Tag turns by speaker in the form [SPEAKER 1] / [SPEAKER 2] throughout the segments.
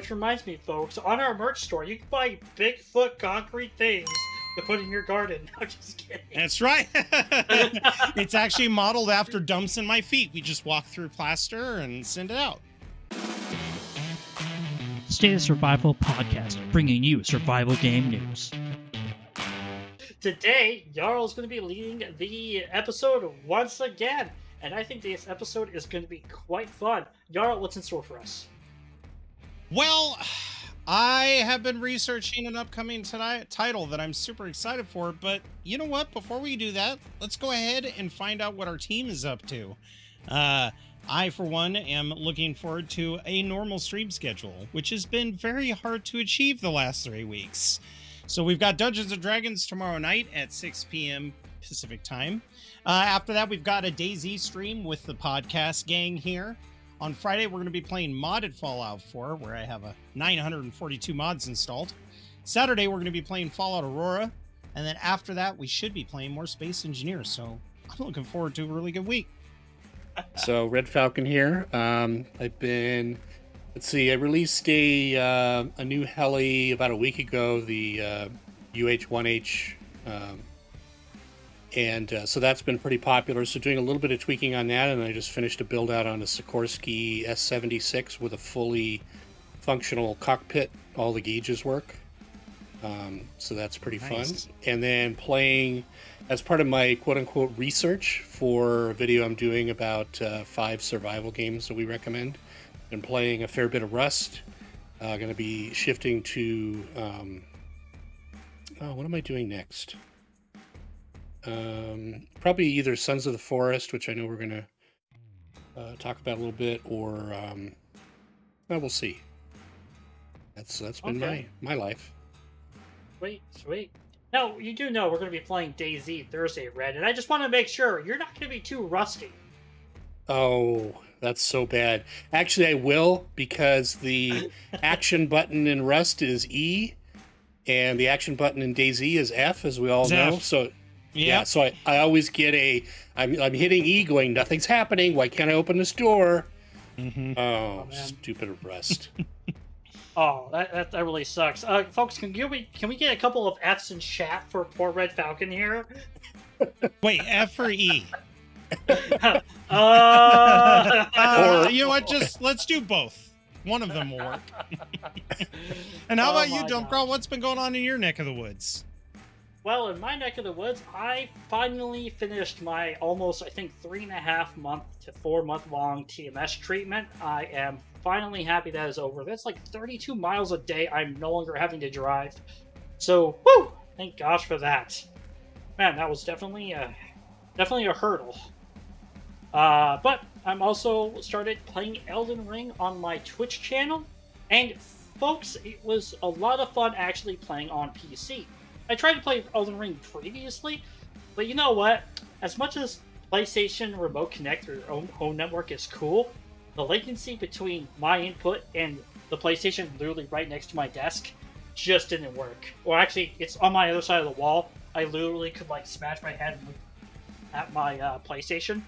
[SPEAKER 1] which reminds me, folks, on our merch store, you can buy Bigfoot concrete things to put in your garden. I'm just kidding.
[SPEAKER 2] That's right. it's actually modeled after dumps in my feet. We just walk through plaster and send it out.
[SPEAKER 3] State of Survival podcast, bringing you survival game news.
[SPEAKER 1] Today, Jarl is going to be leading the episode once again, and I think this episode is going to be quite fun. Jarl, what's in store for us?
[SPEAKER 2] Well, I have been researching an upcoming tonight, title that I'm super excited for, but you know what? Before we do that, let's go ahead and find out what our team is up to. Uh, I, for one, am looking forward to a normal stream schedule, which has been very hard to achieve the last three weeks. So we've got Dungeons and Dragons tomorrow night at 6 p.m. Pacific time. Uh, after that, we've got a DayZ stream with the podcast gang here. On Friday, we're going to be playing modded Fallout 4, where I have a 942 mods installed. Saturday, we're going to be playing Fallout Aurora. And then after that, we should be playing more Space Engineers. So I'm looking forward to a really good week.
[SPEAKER 4] so, Red Falcon here. Um, I've been Let's see. I released a uh, a new heli about a week ago, the uh, UH-1H, um, and uh, so that's been pretty popular. So doing a little bit of tweaking on that, and I just finished a build out on a Sikorsky S76 with a fully functional cockpit. All the gauges work, um, so that's pretty nice. fun. And then playing as part of my quote unquote research for a video I'm doing about uh, five survival games that we recommend been playing a fair bit of Rust. Uh, going to be shifting to. Um, oh, what am I doing next? Um, probably either Sons of the Forest, which I know we're going to uh, talk about a little bit, or um, well, we'll see. That's that's been okay. my my life.
[SPEAKER 1] Sweet, sweet. Now you do know we're going to be playing DayZ Thursday, Red, and I just want to make sure you're not going to be too rusty.
[SPEAKER 4] Oh, that's so bad. Actually, I will because the action button in Rust is E, and the action button in DayZ is F, as we all it's know. F. So, yep. yeah. So I, I always get a. I'm I'm hitting E, going nothing's happening. Why can't I open this door? Mm-hmm. Oh, oh stupid Rust.
[SPEAKER 1] oh, that, that, that really sucks. Uh, folks, can you we can we get a couple of Fs in chat for poor Red Falcon here?
[SPEAKER 2] Wait, F or E?
[SPEAKER 1] uh,
[SPEAKER 2] or you know what? Just let's do both. One of them will work. and how oh about you, Dumpgrah? What's been going on in your neck of the woods?
[SPEAKER 1] Well, in my neck of the woods, I finally finished my almost, I think, three and a half month to four month long TMS treatment. I am finally happy that is over. That's like 32 miles a day I'm no longer having to drive. So, whoo! Thank gosh for that. Man, that was definitely a, definitely a hurdle. Uh, but I'm also started playing Elden Ring on my Twitch channel, and folks, it was a lot of fun actually playing on PC. I tried to play Elden Ring previously, but you know what? As much as PlayStation Remote Connect or own home network is cool, the latency between my input and the PlayStation literally right next to my desk just didn't work. Or actually, it's on my other side of the wall. I literally could like smash my head at my uh, PlayStation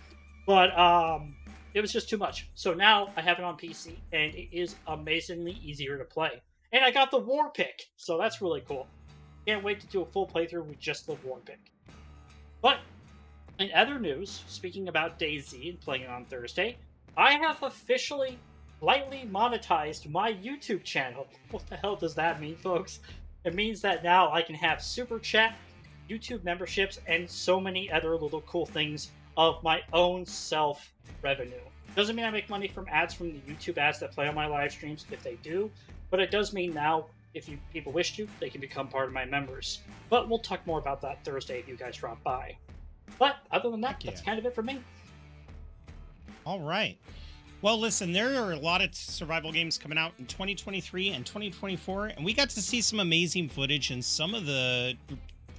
[SPEAKER 1] but um, it was just too much. So now I have it on PC, and it is amazingly easier to play. And I got the War Pick, so that's really cool. Can't wait to do a full playthrough with just the War Pick. But in other news, speaking about DayZ and playing it on Thursday, I have officially lightly monetized my YouTube channel. What the hell does that mean, folks? It means that now I can have super chat, YouTube memberships, and so many other little cool things of my own self revenue. Doesn't mean I make money from ads from the YouTube ads that play on my live streams if they do, but it does mean now if you people wish to, they can become part of my members. But we'll talk more about that Thursday if you guys drop by. But other than that, that's kind of it for me.
[SPEAKER 2] All right. Well, listen, there are a lot of survival games coming out in 2023 and 2024, and we got to see some amazing footage and some of the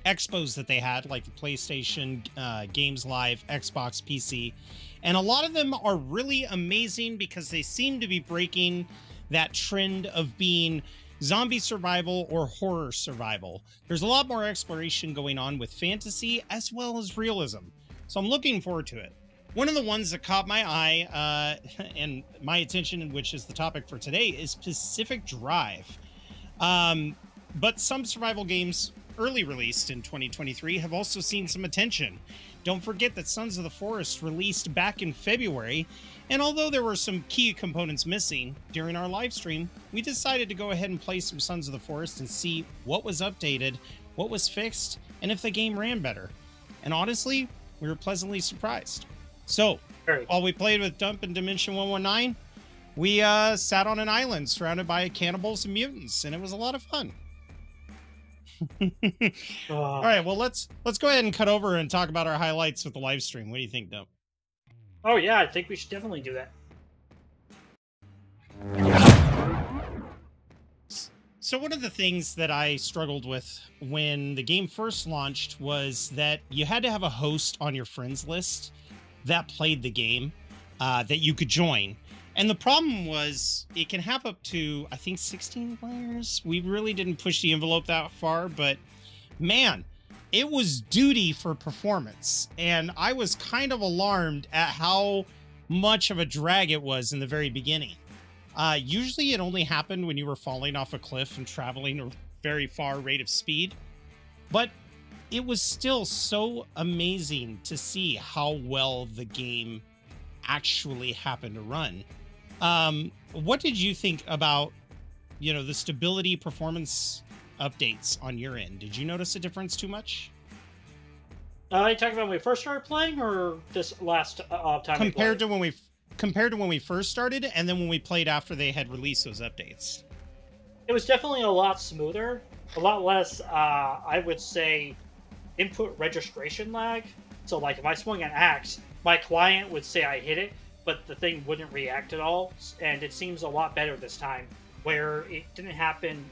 [SPEAKER 2] expos that they had, like the PlayStation, uh, Games Live, Xbox, PC. And a lot of them are really amazing because they seem to be breaking that trend of being zombie survival or horror survival. There's a lot more exploration going on with fantasy as well as realism. So I'm looking forward to it. one of the ones that caught my eye uh, and my attention, which is the topic for today, is Pacific Drive. Um, but some survival games early released in 2023 have also seen some attention. Don't forget that Sons of the Forest released back in February, and although there were some key components missing during our live stream, we decided to go ahead and play some Sons of the Forest and see what was updated, what was fixed, and if the game ran better. And honestly, we were pleasantly surprised. So,
[SPEAKER 1] Very.
[SPEAKER 2] while we played with Dump and Dimension 119, we uh, sat on an island surrounded by cannibals and mutants, and it was a lot of fun.
[SPEAKER 1] Uh,
[SPEAKER 2] All right, well let's let's go ahead and cut over and talk about our highlights with the live stream. What do you think, Dump?
[SPEAKER 1] Oh yeah, I think we should definitely do that.
[SPEAKER 2] So one of the things that I struggled with when the game first launched was that you had to have a host on your friends list that played the game uh, that you could join. And the problem was it can have up to I think 16 players. We really didn't push the envelope that far, but man, it was duty for performance. And I was kind of alarmed at how much of a drag it was in the very beginning. Uh, usually it only happened when you were falling off a cliff and traveling a very far rate of speed. But it was still so amazing to see how well the game actually happened to run. Um, what did you think about, you know, the stability performance updates on your end? Did you notice a difference too much
[SPEAKER 1] Uh, are you talking about when we first started playing, or this last uh, time?
[SPEAKER 2] compared to when we compared to when we first started, and then when we played after they had released those updates?
[SPEAKER 1] It was definitely a lot smoother, a lot less. Uh, I would say input registration lag. So, like, if I swung an axe, my client would say I hit it, but the thing wouldn't react at all. And it seems a lot better this time, where it didn't happen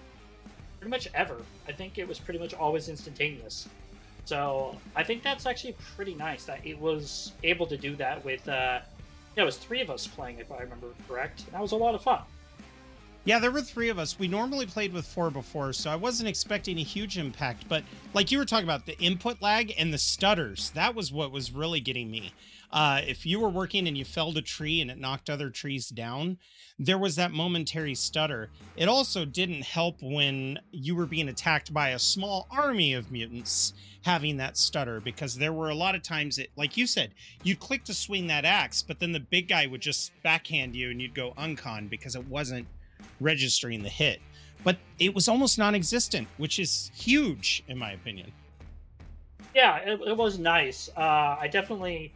[SPEAKER 1] pretty much ever. I think it was pretty much always instantaneous. So I think that's actually pretty nice that it was able to do that with. Uh, yeah, it was three of us playing, if I remember correct. And that was a lot of fun.
[SPEAKER 2] Yeah, there were three of us. We normally played with four before, so I wasn't expecting a huge impact. But like you were talking about, the input lag and the stutters, that was what was really getting me. Uh, if you were working and you felled a tree and it knocked other trees down, there was that momentary stutter. It also didn't help when you were being attacked by a small army of mutants having that stutter because there were a lot of times that, like you said, you'd click to swing that axe, but then the big guy would just backhand you and you'd go uncon because it wasn't registering the hit. But it was almost non existent, which is huge, in my opinion.
[SPEAKER 1] Yeah, it, it was nice. Uh, I definitely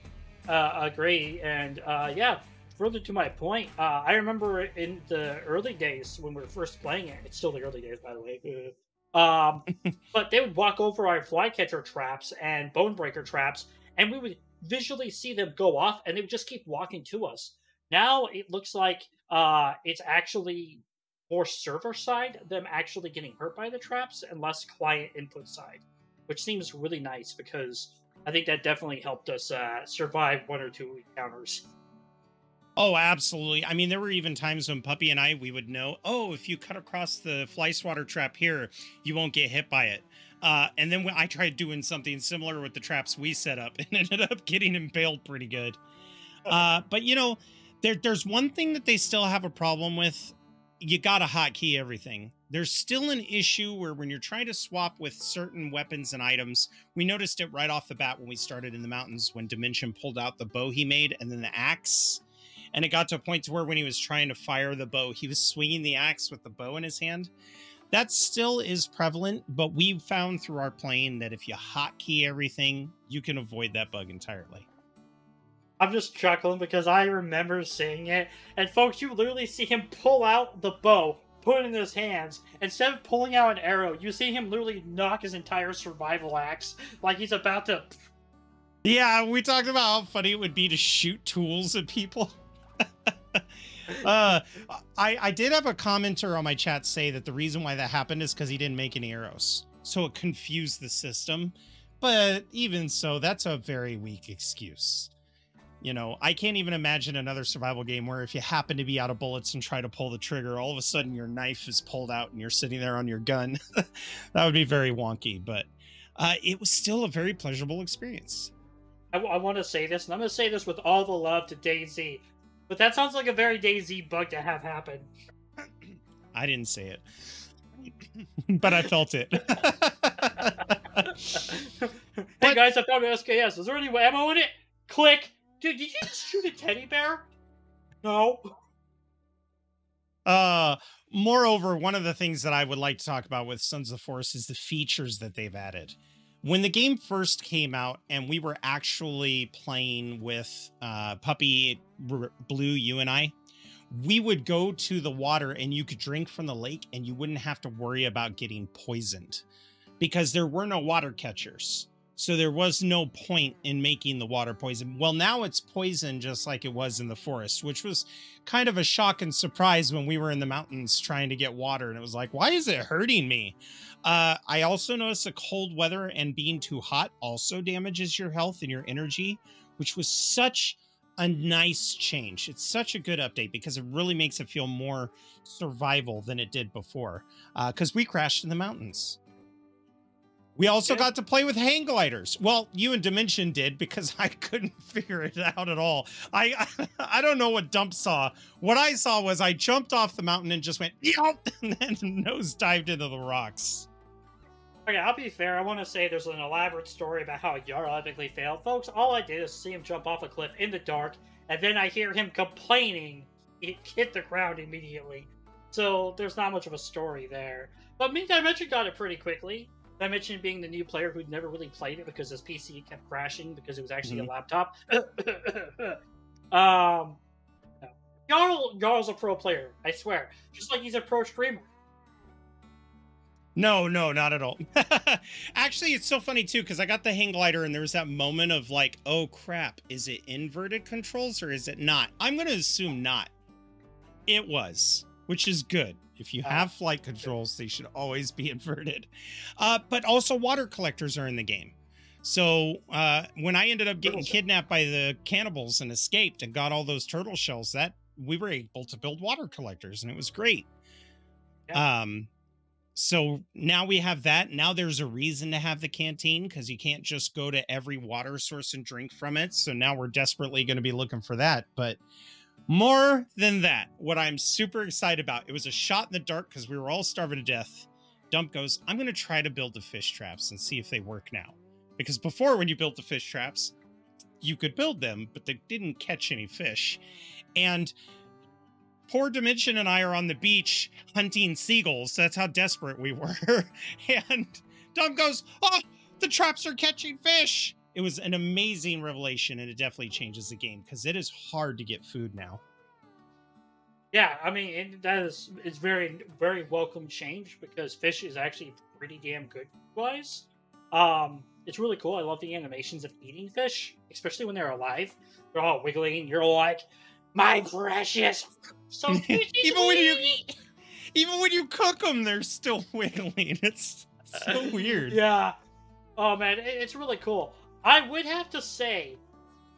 [SPEAKER 1] uh, agree. And uh, yeah, further to my point, uh, I remember in the early days when we were first playing it, it's still the early days, by the way. Um, but they would walk over our flycatcher traps and bonebreaker traps, and we would visually see them go off, and they would just keep walking to us. Now it looks like uh, it's actually more server side, them actually getting hurt by the traps, and less client input side, which seems really nice because I think that definitely helped us uh, survive one or two encounters.
[SPEAKER 2] Oh, absolutely. I mean, there were even times when Puppy and I, we would know, oh, if you cut across the fly swatter trap here, you won't get hit by it. Uh, and then when I tried doing something similar with the traps we set up and ended up getting impaled pretty good. Uh, but you know, there, there's one thing that they still have a problem with. You got to hotkey everything. There's still an issue where when you're trying to swap with certain weapons and items, we noticed it right off the bat when we started in the mountains when Dimension pulled out the bow he made and then the axe and it got to a point to where when he was trying to fire the bow he was swinging the axe with the bow in his hand that still is prevalent but we found through our playing that if you hotkey everything you can avoid that bug entirely
[SPEAKER 1] I'm just chuckling because I remember seeing it, and folks, you literally see him pull out the bow, put it in his hands. Instead of pulling out an arrow, you see him literally knock his entire survival axe like he's about to.
[SPEAKER 2] yeah we talked about how funny it would be to shoot tools at people uh i i did have a commenter on my chat say that the reason why that happened is because he didn't make any arrows so it confused the system but even so that's a very weak excuse you know i can't even imagine another survival game where if you happen to be out of bullets and try to pull the trigger all of a sudden your knife is pulled out and you're sitting there on your gun that would be very wonky but uh, it was still a very pleasurable experience
[SPEAKER 1] I, I want to say this, and I'm going to say this with all the love to DayZ, but that sounds like a very DayZ bug to have happen.
[SPEAKER 2] I didn't say it, but I felt it.
[SPEAKER 1] hey guys, I found an SKS. Is there any ammo in it? Click. Dude, did you just shoot a teddy bear? No.
[SPEAKER 2] Uh, moreover, one of the things that I would like to talk about with Sons of the Forest is the features that they've added. When the game first came out and we were actually playing with uh, Puppy Blue, you and I, we would go to the water and you could drink from the lake and you wouldn't have to worry about getting poisoned because there were no water catchers. So there was no point in making the water poison. Well, now it's poison just like it was in the forest, which was kind of a shock and surprise when we were in the mountains trying to get water. And it was like, why is it hurting me? Uh, I also noticed the cold weather and being too hot also damages your health and your energy, which was such a nice change. It's such a good update because it really makes it feel more survival than it did before. Because uh, we crashed in the mountains. We also
[SPEAKER 1] Yeah.
[SPEAKER 2] got to play with hang gliders. Well, you and Dimension did because I couldn't figure it out at all. I I don't know what Dump saw. What I saw was I jumped off the mountain and just went yelp and then nose dived into the rocks.
[SPEAKER 1] Okay, I'll be fair. I want to say there's an elaborate story about how Yarl epically failed. Folks, all I did is see him jump off a cliff in the dark, and then I hear him complaining. It hit the ground immediately. So there's not much of a story there. But me and Dimension got it pretty quickly. Dimension being the new player who'd never really played it because his PC kept crashing because it was actually
[SPEAKER 2] Mhm.
[SPEAKER 1] a laptop. um, no. Yarl's a pro player, I swear. Just like he's a pro streamer.
[SPEAKER 2] No, no, not at all. Actually, it's so funny too because I got the hang glider and there was that moment of like, oh crap, is it inverted controls or is it not? I'm going to assume not. It was, which is good. If you
[SPEAKER 1] Ah,
[SPEAKER 2] have flight controls, they should always be inverted. Uh, but also, water collectors are in the game. So uh, when I ended up getting kidnapped by the cannibals and escaped and got all those turtle shells, that we were able to build water collectors and it was great. Um, so now we have that. Now there's a reason to have the canteen because you can't just go to every water source and drink from it. So now we're desperately going to be looking for that. But more than that, what I'm super excited about, it was a shot in the dark because we were all starving to death. Dump goes, I'm going to try to build the fish traps and see if they work now. Because before, when you built the fish traps, you could build them, but they didn't catch any fish. And poor Dimension and I are on the beach hunting seagulls. That's how desperate we were. and Dump goes, Oh, the traps are catching fish. It was an amazing revelation, and it definitely changes the game because it is hard to get food now.
[SPEAKER 1] Yeah, I mean it, that is it's very very welcome change because fish is actually pretty damn good wise. Um, it's really cool. I love the animations of eating fish, especially when they're alive. They're all wiggling. And you're like, my precious. So
[SPEAKER 2] even when you even when you cook them, they're still wiggling. It's so weird.
[SPEAKER 1] Yeah. Oh man, it, it's really cool. I would have to say,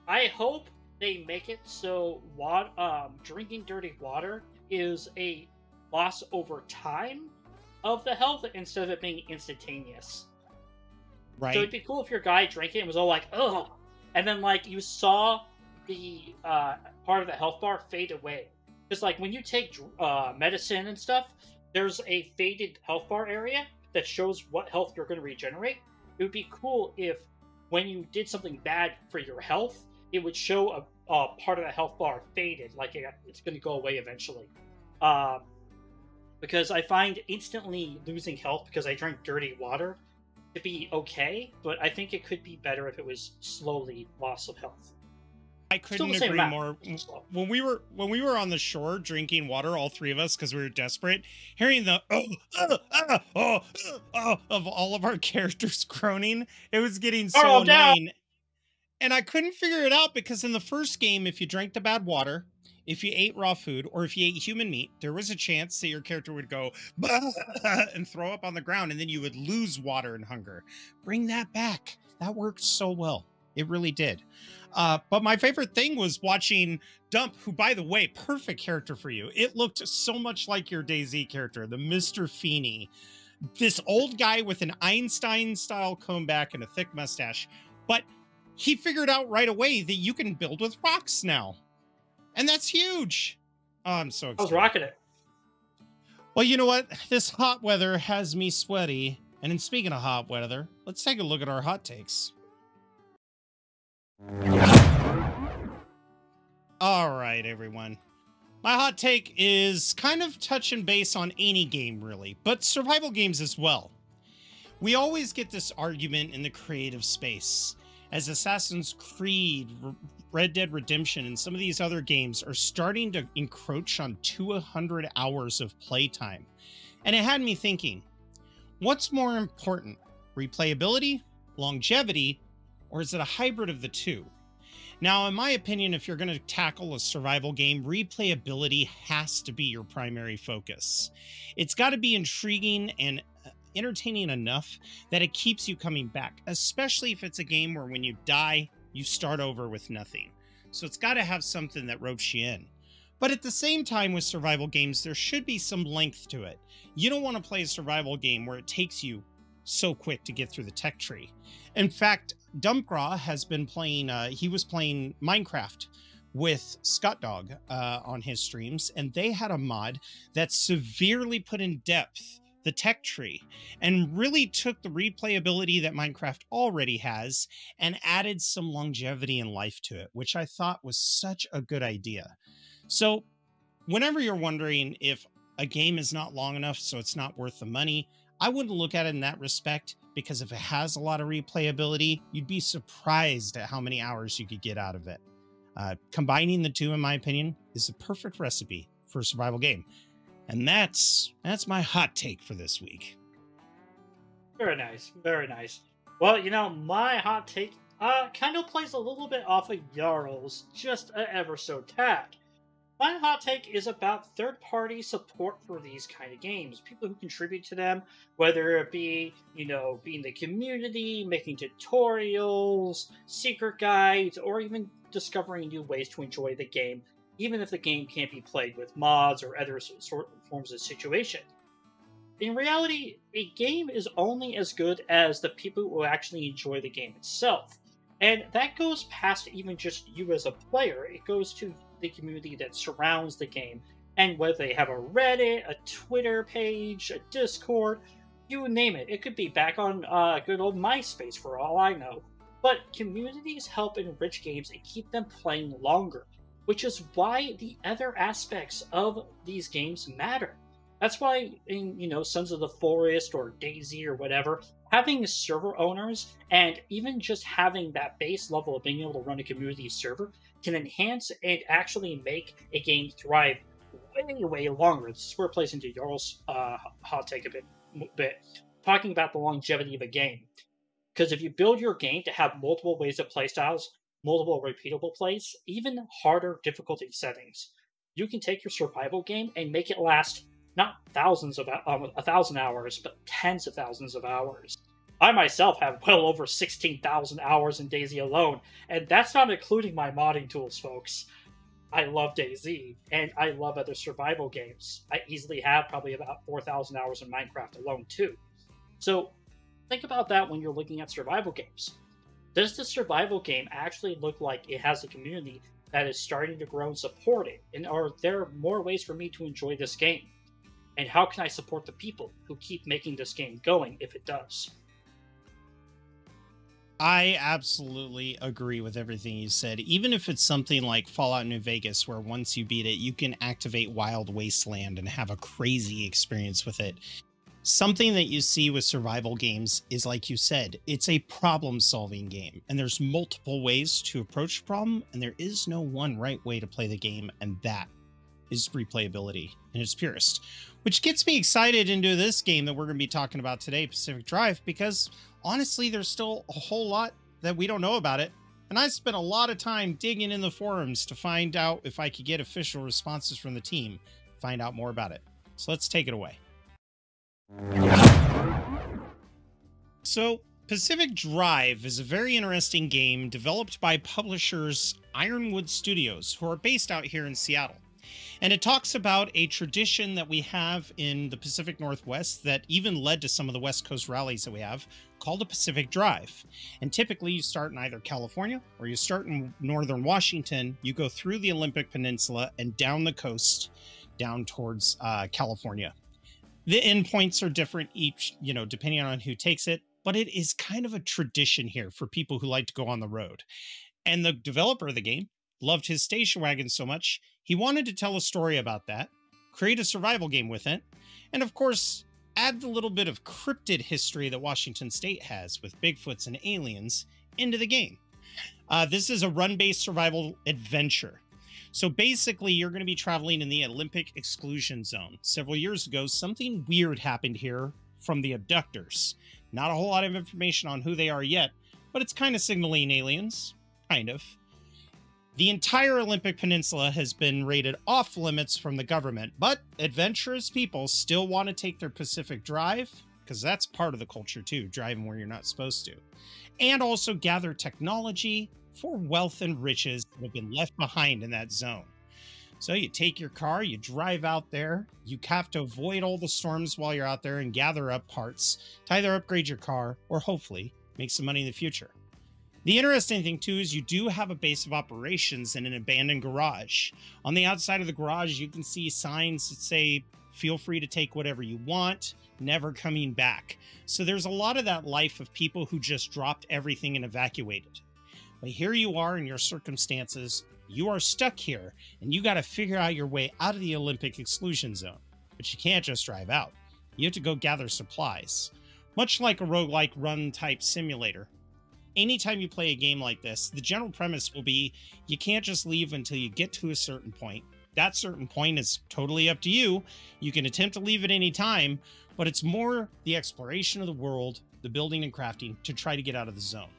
[SPEAKER 1] I hope they make it so what um, drinking dirty water is a loss over time of the health instead of it being instantaneous.
[SPEAKER 2] Right.
[SPEAKER 1] So it'd be cool if your guy drank it and was all like, ugh, and then like you saw the uh, part of the health bar fade away. Just like when you take uh, medicine and stuff, there's a faded health bar area that shows what health you're going to regenerate. It would be cool if when you did something bad for your health, it would show a, a part of the health bar faded, like it, it's going to go away eventually. Um, because I find instantly losing health because I drank dirty water to be okay, but I think it could be better if it was slowly loss of health.
[SPEAKER 2] I couldn't agree more. When we were when we were on the shore drinking water, all three of us, because we were desperate, hearing the oh, oh, oh, oh, oh, of all of our characters groaning, it was getting so
[SPEAKER 1] Oh, down.
[SPEAKER 2] annoying. And I couldn't figure it out because in the first game, if you drank the bad water, if you ate raw food, or if you ate human meat, there was a chance that your character would go and throw up on the ground, and then you would lose water and hunger. Bring that back. That worked so well. It really did. Uh, but my favorite thing was watching Dump, who, by the way, perfect character for you. It looked so much like your DayZ character, the Mr. Feeney. This old guy with an Einstein style comb back and a thick mustache. But he figured out right away that you can build with rocks now. And that's huge. Oh, I'm so excited.
[SPEAKER 1] I was rocking it.
[SPEAKER 2] Well, you know what? This hot weather has me sweaty. And in speaking of hot weather, let's take a look at our hot takes. All right, everyone. My hot take is kind of touch and base on any game, really, but survival games as well. We always get this argument in the creative space as Assassin's Creed, Red Dead Redemption, and some of these other games are starting to encroach on 200 hours of playtime. And it had me thinking what's more important, replayability, longevity, or is it a hybrid of the two? Now, in my opinion, if you're going to tackle a survival game, replayability has to be your primary focus. It's got to be intriguing and uh, entertaining enough that it keeps you coming back, especially if it's a game where when you die, you start over with nothing. So it's got to have something that ropes you in. But at the same time, with survival games, there should be some length to it. You don't want to play a survival game where it takes you so quick to get through the tech tree. In fact, Dumpgrah has been playing, uh, he was playing Minecraft with Scott Dog uh, on his streams, and they had a mod that severely put in depth the tech tree and really took the replayability that Minecraft already has and added some longevity and life to it, which I thought was such a good idea. So, whenever you're wondering if a game is not long enough, so it's not worth the money, I wouldn't look at it in that respect because if it has a lot of replayability, you'd be surprised at how many hours you could get out of it. Uh, combining the two, in my opinion, is the perfect recipe for a survival game. And that's that's my hot take for this week.
[SPEAKER 1] Very nice. Very nice. Well, you know, my hot take uh kind of plays a little bit off of Jarl's, just a ever so tad. My hot take is about third party support for these kind of games. People who contribute to them, whether it be, you know, being the community, making tutorials, secret guides, or even discovering new ways to enjoy the game, even if the game can't be played with mods or other sort forms of situation. In reality, a game is only as good as the people who actually enjoy the game itself. And that goes past even just you as a player. It goes to the community that surrounds the game. And whether they have a Reddit, a Twitter page, a Discord, you name it. It could be back on uh, good old MySpace for all I know. But communities help enrich games and keep them playing longer, which is why the other aspects of these games matter. That's why in you know Sons of the Forest or DayZ or whatever, having server owners and even just having that base level of being able to run a community server can enhance and actually make a game thrive way way longer. This is where it plays into Jarl's uh, hot take a bit, bit talking about the longevity of a game. Because if you build your game to have multiple ways of play styles, multiple repeatable plays, even harder difficulty settings, you can take your survival game and make it last not thousands of um, a thousand hours, but tens of thousands of hours. I myself have well over 16,000 hours in DayZ alone, and that's not including my modding tools, folks. I love DayZ, and I love other survival games. I easily have probably about 4,000 hours in Minecraft alone, too. So, think about that when you're looking at survival games. Does the survival game actually look like it has a community that is starting to grow and support it? And are there more ways for me to enjoy this game? And how can I support the people who keep making this game going if it does?
[SPEAKER 2] I absolutely agree with everything you said. Even if it's something like Fallout New Vegas, where once you beat it, you can activate Wild Wasteland and have a crazy experience with it. Something that you see with survival games is, like you said, it's a problem solving game, and there's multiple ways to approach the problem, and there is no one right way to play the game, and that is replayability in its purest. Which gets me excited into this game that we're going to be talking about today, Pacific Drive, because honestly, there's still a whole lot that we don't know about it. And I spent a lot of time digging in the forums to find out if I could get official responses from the team, find out more about it. So let's take it away. So, Pacific Drive is a very interesting game developed by publishers Ironwood Studios, who are based out here in Seattle. And it talks about a tradition that we have in the Pacific Northwest that even led to some of the West Coast rallies that we have called a Pacific Drive. And typically you start in either California or you start in northern Washington. You go through the Olympic Peninsula and down the coast down towards uh, California. The endpoints are different each, you know, depending on who takes it, but it is kind of a tradition here for people who like to go on the road. And the developer of the game loved his station wagon so much, he wanted to tell a story about that, create a survival game with it, and of course, add the little bit of cryptid history that Washington State has with Bigfoots and aliens into the game. Uh, this is a run based survival adventure. So basically, you're going to be traveling in the Olympic exclusion zone. Several years ago, something weird happened here from the abductors. Not a whole lot of information on who they are yet, but it's kind of signaling aliens. Kind of. The entire Olympic Peninsula has been rated off limits from the government, but adventurous people still want to take their Pacific Drive, because that's part of the culture too, driving where you're not supposed to, and also gather technology for wealth and riches that have been left behind in that zone. So you take your car, you drive out there, you have to avoid all the storms while you're out there and gather up parts to either upgrade your car or hopefully make some money in the future. The interesting thing too is you do have a base of operations in an abandoned garage. On the outside of the garage, you can see signs that say, feel free to take whatever you want, never coming back. So there's a lot of that life of people who just dropped everything and evacuated. But here you are in your circumstances. You are stuck here, and you got to figure out your way out of the Olympic exclusion zone. But you can't just drive out. You have to go gather supplies. Much like a roguelike run type simulator. Anytime you play a game like this, the general premise will be you can't just leave until you get to a certain point. That certain point is totally up to you. You can attempt to leave at any time, but it's more the exploration of the world, the building and crafting to try to get out of the zone.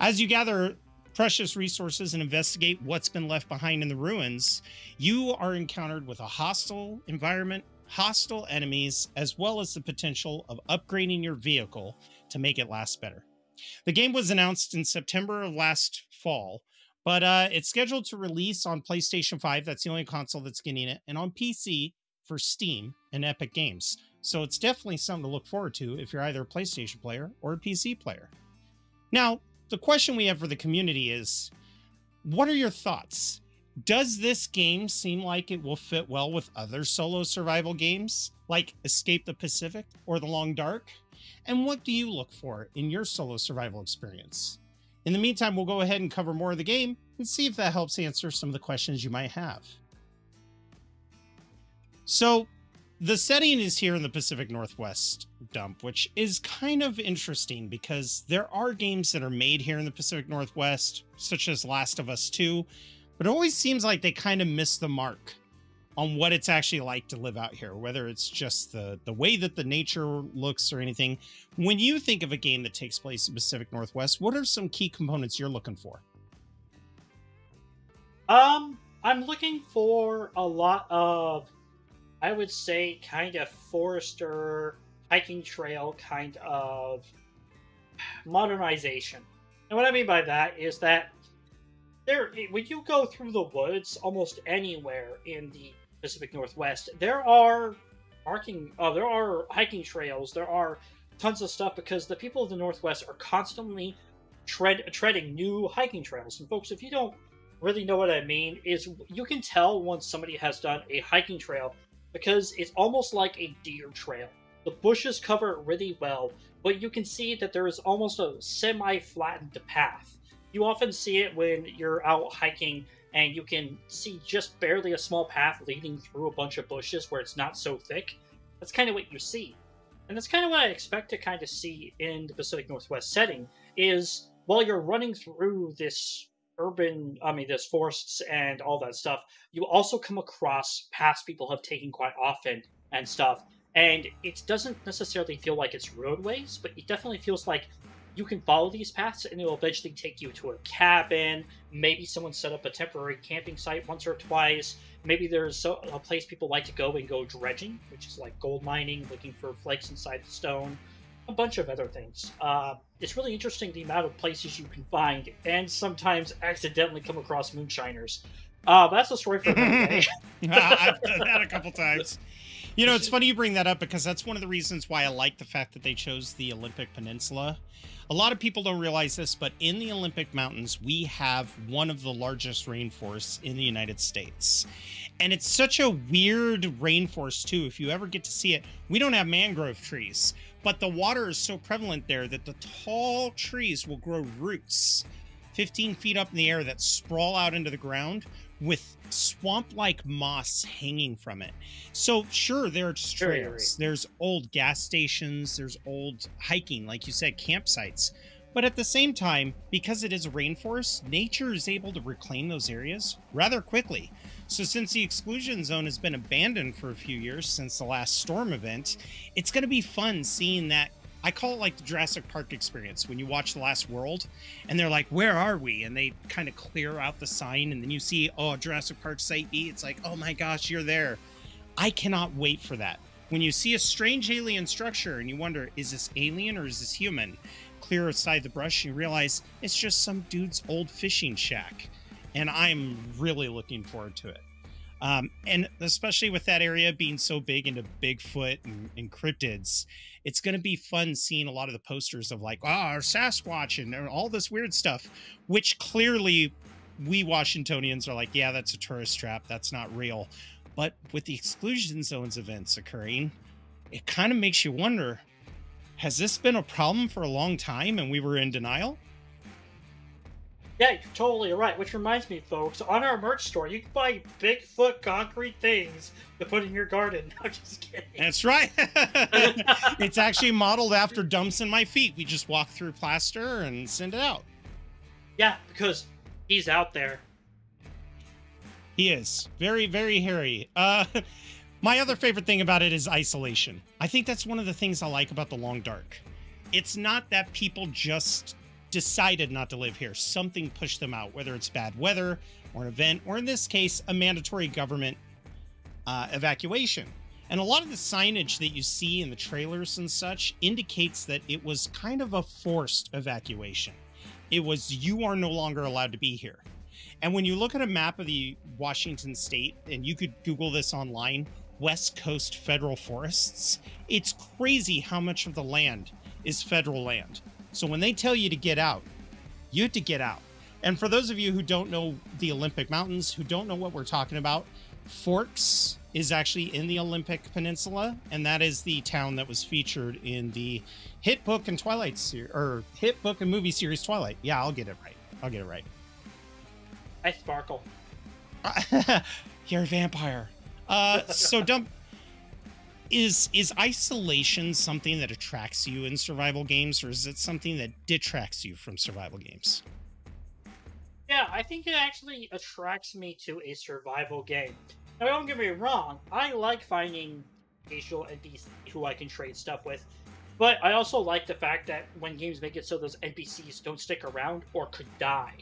[SPEAKER 2] As you gather precious resources and investigate what's been left behind in the ruins, you are encountered with a hostile environment, hostile enemies, as well as the potential of upgrading your vehicle to make it last better. The game was announced in September of last fall, but uh, it's scheduled to release on PlayStation 5. That's the only console that's getting it, and on PC for Steam and Epic Games. So it's definitely something to look forward to if you're either a PlayStation player or a PC player. Now, the question we have for the community is what are your thoughts? Does this game seem like it will fit well with other solo survival games like Escape the Pacific or The Long Dark? And what do you look for in your solo survival experience? In the meantime, we'll go ahead and cover more of the game and see if that helps answer some of the questions you might have. So, the setting is here in the Pacific Northwest dump, which is kind of interesting because there are games that are made here in the Pacific Northwest, such as Last of Us 2, but it always seems like they kind of miss the mark on what it's actually like to live out here, whether it's just the the way that the nature looks or anything. When you think of a game that takes place in Pacific Northwest, what are some key components you're looking for?
[SPEAKER 1] Um, I'm looking for a lot of I would say kind of forester hiking trail kind of modernization. And what I mean by that is that there when you go through the woods almost anywhere in the Pacific Northwest, there are arcing uh, there are hiking trails, there are tons of stuff because the people of the Northwest are constantly tread treading new hiking trails. And folks, if you don't really know what I mean, is you can tell once somebody has done a hiking trail because it's almost like a deer trail. The bushes cover it really well, but you can see that there is almost a semi-flattened path. You often see it when you're out hiking and you can see just barely a small path leading through a bunch of bushes where it's not so thick. That's kind of what you see. And that's kind of what I expect to kind of see in the Pacific Northwest setting is while you're running through this urban, I mean, there's forests and all that stuff, you also come across paths people have taken quite often and stuff. And it doesn't necessarily feel like it's roadways, but it definitely feels like you can follow these paths and it will eventually take you to a cabin. Maybe someone set up a temporary camping site once or twice. Maybe there's a place people like to go and go dredging, which is like gold mining, looking for flakes inside the stone a bunch of other things. Uh, it's really interesting the amount of places you can find and sometimes accidentally come across moonshiners. Uh, that's a story for another day.
[SPEAKER 2] I've done that a couple times. You know, it's funny you bring that up because that's one of the reasons why I like the fact that they chose the Olympic Peninsula. A lot of people don't realize this, but in the Olympic Mountains, we have one of the largest rainforests in the United States. And it's such a weird rainforest, too. If you ever get to see it, we don't have mangrove trees, but the water is so prevalent there that the tall trees will grow roots 15 feet up in the air that sprawl out into the ground with swamp like moss hanging from it. So, sure, there's
[SPEAKER 1] Very
[SPEAKER 2] trails, there's old gas stations, there's old hiking, like you said, campsites. But at the same time, because it is a rainforest, nature is able to reclaim those areas rather quickly. So, since the exclusion zone has been abandoned for a few years since the last storm event, it's going to be fun seeing that. I call it like the Jurassic Park experience when you watch The Lost World and they're like, Where are we? And they kind of clear out the sign, and then you see, Oh, Jurassic Park Site B. It's like, Oh my gosh, you're there. I cannot wait for that. When you see a strange alien structure and you wonder, Is this alien or is this human? Clear aside the brush, you realize it's just some dude's old fishing shack. And I'm really looking forward to it. Um, and especially with that area being so big into Bigfoot and, and cryptids, it's going to be fun seeing a lot of the posters of like, ah, Sasquatch and all this weird stuff, which clearly we Washingtonians are like, yeah, that's a tourist trap. That's not real. But with the exclusion zones events occurring, it kind of makes you wonder has this been a problem for a long time and we were in denial?
[SPEAKER 1] Yeah, you're totally right. Which reminds me, folks, on our merch store, you can buy Bigfoot concrete things to put in your garden. No, just kidding.
[SPEAKER 2] That's right. it's actually modeled after dumps in my feet. We just walk through plaster and send it out.
[SPEAKER 1] Yeah, because he's out there.
[SPEAKER 2] He is very, very hairy. Uh, my other favorite thing about it is isolation. I think that's one of the things I like about the Long Dark. It's not that people just decided not to live here. Something pushed them out, whether it's bad weather or an event, or in this case, a mandatory government uh, evacuation. And a lot of the signage that you see in the trailers and such indicates that it was kind of a forced evacuation. It was, you are no longer allowed to be here. And when you look at a map of the Washington state, and you could Google this online, West Coast federal forests, it's crazy how much of the land is federal land. So when they tell you to get out, you have to get out. And for those of you who don't know the Olympic Mountains, who don't know what we're talking about, Forks is actually in the Olympic Peninsula, and that is the town that was featured in the hit book and Twilight series, or hit book and movie series Twilight. Yeah, I'll get it right. I'll get it right.
[SPEAKER 1] I sparkle.
[SPEAKER 2] You're a vampire. Uh, so dump is is isolation something that attracts you in survival games, or is it something that detracts you from survival games?
[SPEAKER 1] Yeah, I think it actually attracts me to a survival game. Now, don't get me wrong, I like finding occasional NPCs who I can trade stuff with, but I also like the fact that when games make it so those NPCs don't stick around or could die.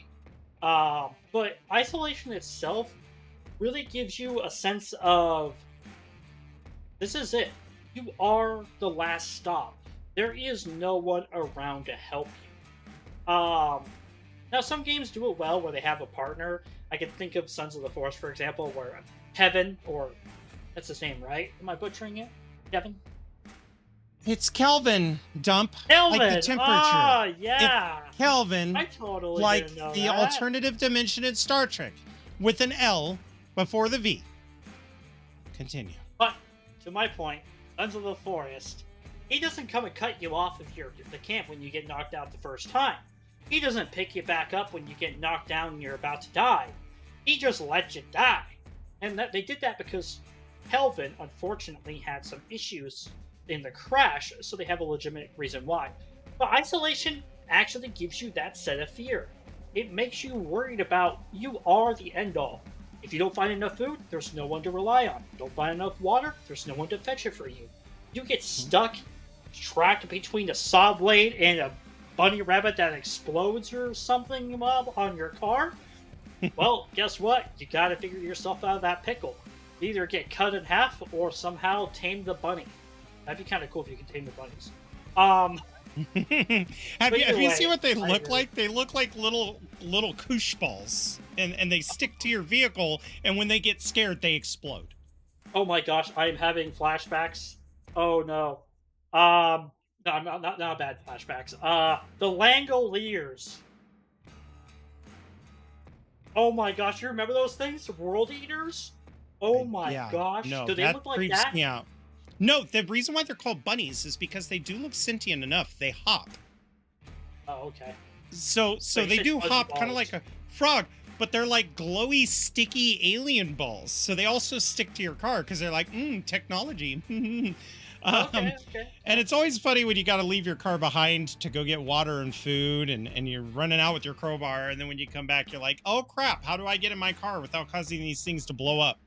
[SPEAKER 1] Um, but isolation itself really gives you a sense of this is it. You are the last stop. There is no one around to help you. Um, now, some games do it well where they have a partner. I can think of Sons of the Forest, for example, where Kevin, or that's his name, right? Am I butchering it? Kevin?
[SPEAKER 2] It's Kelvin, dump.
[SPEAKER 1] Kelvin!
[SPEAKER 2] Like the temperature.
[SPEAKER 1] Ah, yeah.
[SPEAKER 2] It's Kelvin,
[SPEAKER 1] I totally
[SPEAKER 2] like
[SPEAKER 1] didn't know
[SPEAKER 2] the
[SPEAKER 1] that.
[SPEAKER 2] alternative dimension in Star Trek, with an L before the V. Continue.
[SPEAKER 1] To my point, of the Forest, he doesn't come and cut you off of your the camp when you get knocked out the first time. He doesn't pick you back up when you get knocked down and you're about to die. He just lets you die. And that they did that because Kelvin unfortunately had some issues in the crash, so they have a legitimate reason why. But isolation actually gives you that set of fear. It makes you worried about you are the end all. If you don't find enough food, there's no one to rely on. Don't find enough water, there's no one to fetch it for you. You get stuck trapped between a saw blade and a bunny rabbit that explodes or something Bob, on your car. well, guess what? You gotta figure yourself out of that pickle. Either get cut in half or somehow tame the bunny. That'd be kind of cool if you could tame the bunnies. Um,
[SPEAKER 2] have you have you seen what they look like? They look like little little koosh balls, and and they stick to your vehicle, and when they get scared, they explode.
[SPEAKER 1] Oh my gosh, I am having flashbacks. Oh no. Um, no, not not not bad flashbacks. Uh, the Langoliers. Oh my gosh, you remember those things? World Eaters? Oh my
[SPEAKER 2] Yeah,
[SPEAKER 1] gosh,
[SPEAKER 2] No,
[SPEAKER 1] do they look like that?
[SPEAKER 2] me out. No, the reason why they're called bunnies is because they do look sentient enough. They hop.
[SPEAKER 1] Oh, okay.
[SPEAKER 2] So so they do hop kind of like a frog, but they're like glowy, sticky alien balls. So they also stick to your car because they're like, mm, technology. um,
[SPEAKER 1] Okay, okay.
[SPEAKER 2] And it's always funny when you got to leave your car behind to go get water and food, and, and you're running out with your crowbar. And then when you come back, you're like, oh crap, how do I get in my car without causing these things to blow up?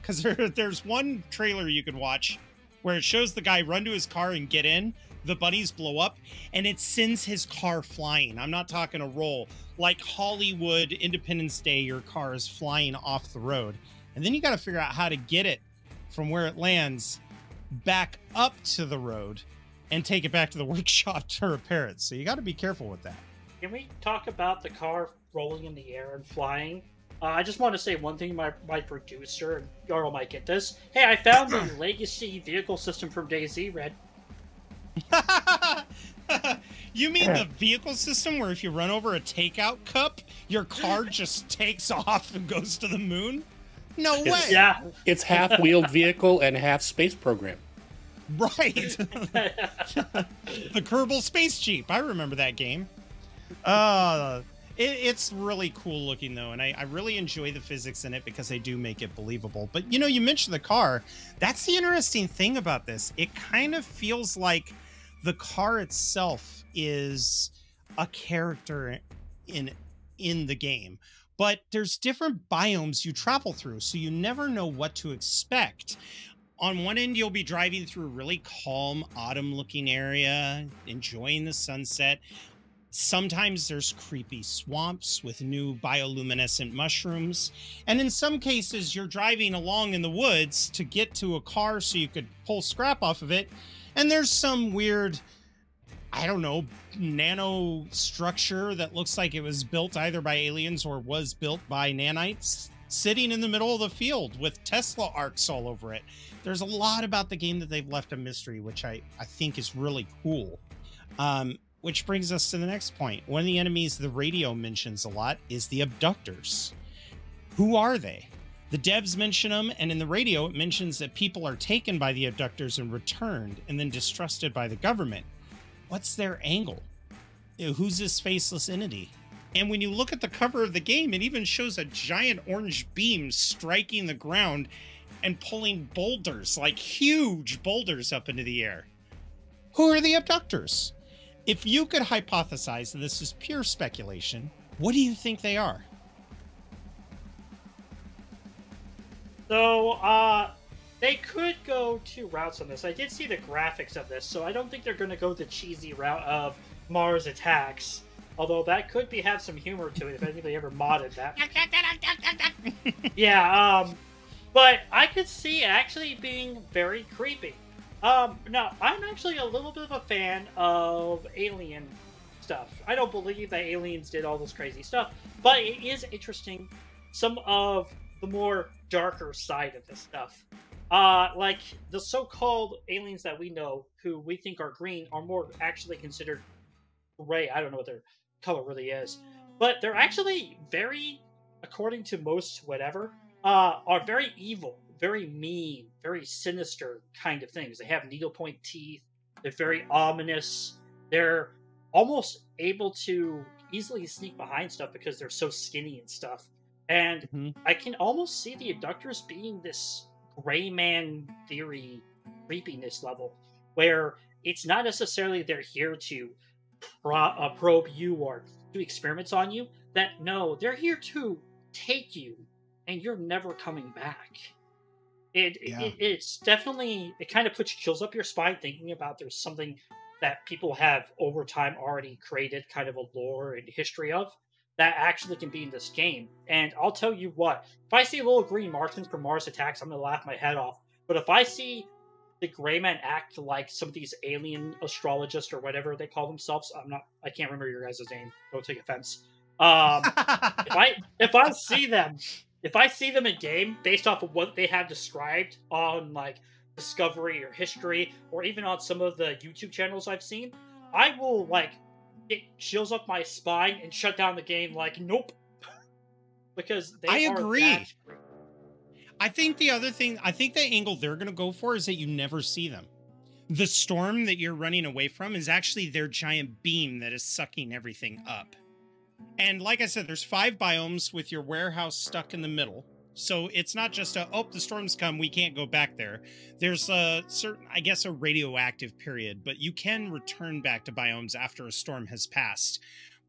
[SPEAKER 2] Because there, there's one trailer you could watch where it shows the guy run to his car and get in, the bunnies blow up, and it sends his car flying. I'm not talking a roll. Like Hollywood Independence Day, your car is flying off the road. And then you got to figure out how to get it from where it lands back up to the road and take it back to the workshop to repair it. So you got to be careful with that.
[SPEAKER 1] Can we talk about the car rolling in the air and flying? Uh, I just want to say one thing. My my producer and Jarl might get this. Hey, I found the legacy vehicle system from DayZ. Red.
[SPEAKER 2] you mean the vehicle system where if you run over a takeout cup, your car just takes off and goes to the moon? No way.
[SPEAKER 4] It's-
[SPEAKER 1] Yeah.
[SPEAKER 4] It's half wheeled vehicle and half space program.
[SPEAKER 2] Right. the Kerbal Space Jeep. I remember that game. Uh, it, it's really cool looking though, and I, I really enjoy the physics in it because they do make it believable. But you know, you mentioned the car. That's the interesting thing about this. It kind of feels like the car itself is a character in in the game. But there's different biomes you travel through, so you never know what to expect on one end you'll be driving through a really calm autumn looking area enjoying the sunset sometimes there's creepy swamps with new bioluminescent mushrooms and in some cases you're driving along in the woods to get to a car so you could pull scrap off of it and there's some weird i don't know nano structure that looks like it was built either by aliens or was built by nanites sitting in the middle of the field with tesla arcs all over it there's a lot about the game that they've left a mystery, which I, I think is really cool. Um, which brings us to the next point. One of the enemies the radio mentions a lot is the abductors. Who are they? The devs mention them, and in the radio, it mentions that people are taken by the abductors and returned and then distrusted by the government. What's their angle? Eh, who's this faceless entity? And when you look at the cover of the game, it even shows a giant orange beam striking the ground and pulling boulders, like huge boulders, up into the air. Who are the abductors? If you could hypothesize, and this is pure speculation, what do you think they are?
[SPEAKER 1] So, uh, they could go two routes on this. I did see the graphics of this, so I don't think they're going to go the cheesy route of Mars attacks. Although that could be have some humor to it if anybody ever modded that. yeah, um, but I could see it actually being very creepy. Um, now I'm actually a little bit of a fan of Alien stuff. I don't believe that aliens did all this crazy stuff, but it is interesting some of the more darker side of this stuff. Uh, like the so-called aliens that we know, who we think are green, are more actually considered gray. I don't know what their color really is, but they're actually very, according to most whatever, uh, are very evil, very mean, very sinister kind of things. They have needlepoint teeth. They're very ominous. They're almost able to easily sneak behind stuff because they're so skinny and stuff. And
[SPEAKER 2] Mhm.
[SPEAKER 1] I can almost see the abductors being this gray man theory creepiness level, where it's not necessarily they're here to pro- uh, probe you or do experiments on you. That no, they're here to take you, and you're never coming back. It,
[SPEAKER 2] Yeah.
[SPEAKER 1] it it's definitely it kind of puts chills up your spine thinking about there's something that people have over time already created kind of a lore and history of that actually can be in this game. And I'll tell you what, if I see little green Martians from Mars attacks, I'm gonna laugh my head off. But if I see the gray men act like some of these alien astrologists or whatever they call themselves. I'm not. I can't remember your guys' name. Don't take offense. Um, if I if I see them, if I see them in game based off of what they have described on like Discovery or History or even on some of the YouTube channels I've seen, I will like get chills up my spine and shut down the game. Like, nope, because they
[SPEAKER 2] I agree. I think the other thing, I think the angle they're going to go for is that you never see them. The storm that you're running away from is actually their giant beam that is sucking everything up. And like I said, there's five biomes with your warehouse stuck in the middle. So it's not just a, oh, the storm's come, we can't go back there. There's a certain, I guess, a radioactive period, but you can return back to biomes after a storm has passed.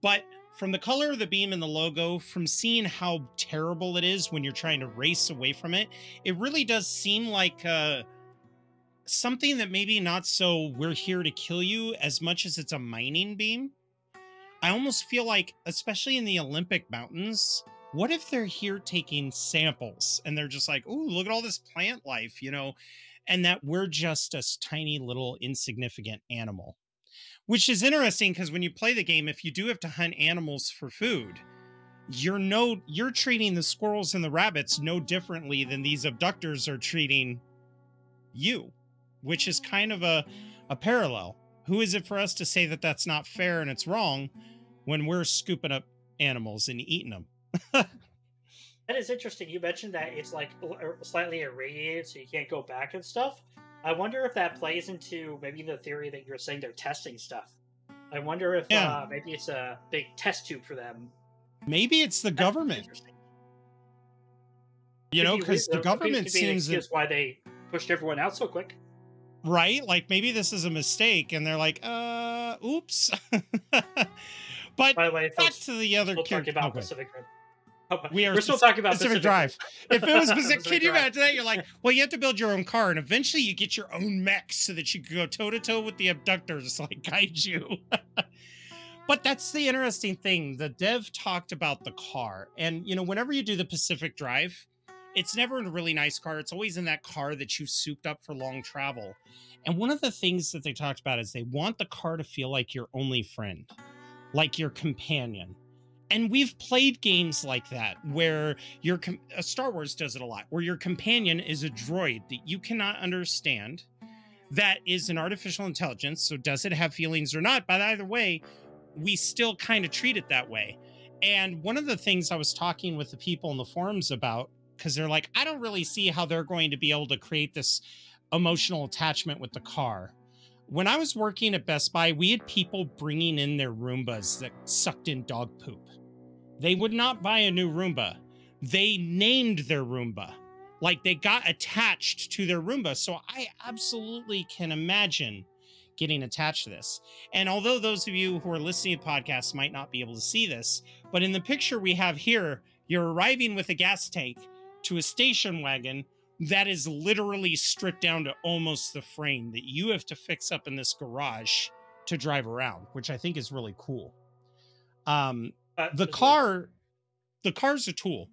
[SPEAKER 2] But from the color of the beam and the logo, from seeing how terrible it is when you're trying to race away from it, it really does seem like uh, something that maybe not so we're here to kill you as much as it's a mining beam. I almost feel like, especially in the Olympic Mountains, what if they're here taking samples and they're just like, ooh, look at all this plant life, you know, and that we're just a tiny little insignificant animal? which is interesting because when you play the game if you do have to hunt animals for food you're no you're treating the squirrels and the rabbits no differently than these abductors are treating you which is kind of a a parallel who is it for us to say that that's not fair and it's wrong when we're scooping up animals and eating them
[SPEAKER 1] That is interesting. You mentioned that it's like er, slightly irradiated, so you can't go back and stuff. I wonder if that plays into maybe the theory that you're saying they're testing stuff. I wonder if
[SPEAKER 2] Yeah.
[SPEAKER 1] uh, maybe it's a big test tube for them.
[SPEAKER 2] maybe it's the
[SPEAKER 1] That's
[SPEAKER 2] government you
[SPEAKER 1] Could
[SPEAKER 2] know because the
[SPEAKER 1] be-
[SPEAKER 2] government
[SPEAKER 1] could be
[SPEAKER 2] seems
[SPEAKER 1] excuse why they pushed everyone out so quick.
[SPEAKER 2] right? Like maybe this is a mistake, and they're like, "Uh, oops." but
[SPEAKER 1] By the way,
[SPEAKER 2] back
[SPEAKER 1] folks,
[SPEAKER 2] to the other
[SPEAKER 1] we'll
[SPEAKER 2] character.
[SPEAKER 1] about
[SPEAKER 2] okay.
[SPEAKER 1] Pacific Rim. Oh,
[SPEAKER 2] We are
[SPEAKER 1] We're still talking about
[SPEAKER 2] Pacific
[SPEAKER 1] Pacific
[SPEAKER 2] Drive. If it was Pacific, can you imagine that? You're like, well, you have to build your own car, and eventually you get your own mech so that you can go toe to toe with the abductors, like kaiju. but that's the interesting thing. The dev talked about the car, and you know, whenever you do the Pacific Drive, it's never in a really nice car. It's always in that car that you've souped up for long travel. And one of the things that they talked about is they want the car to feel like your only friend, like your companion. And we've played games like that where your com- uh, Star Wars does it a lot, where your companion is a droid that you cannot understand, that is an artificial intelligence. So does it have feelings or not? But either way, we still kind of treat it that way. And one of the things I was talking with the people in the forums about, because they're like, I don't really see how they're going to be able to create this emotional attachment with the car. When I was working at Best Buy, we had people bringing in their Roombas that sucked in dog poop. They would not buy a new Roomba. They named their Roomba. Like they got attached to their Roomba. So I absolutely can imagine getting attached to this. And although those of you who are listening to podcasts might not be able to see this, but in the picture we have here, you're arriving with a gas tank to a station wagon that is literally stripped down to almost the frame that you have to fix up in this garage to drive around, which I think is really cool. Um, the car, the car's a tool.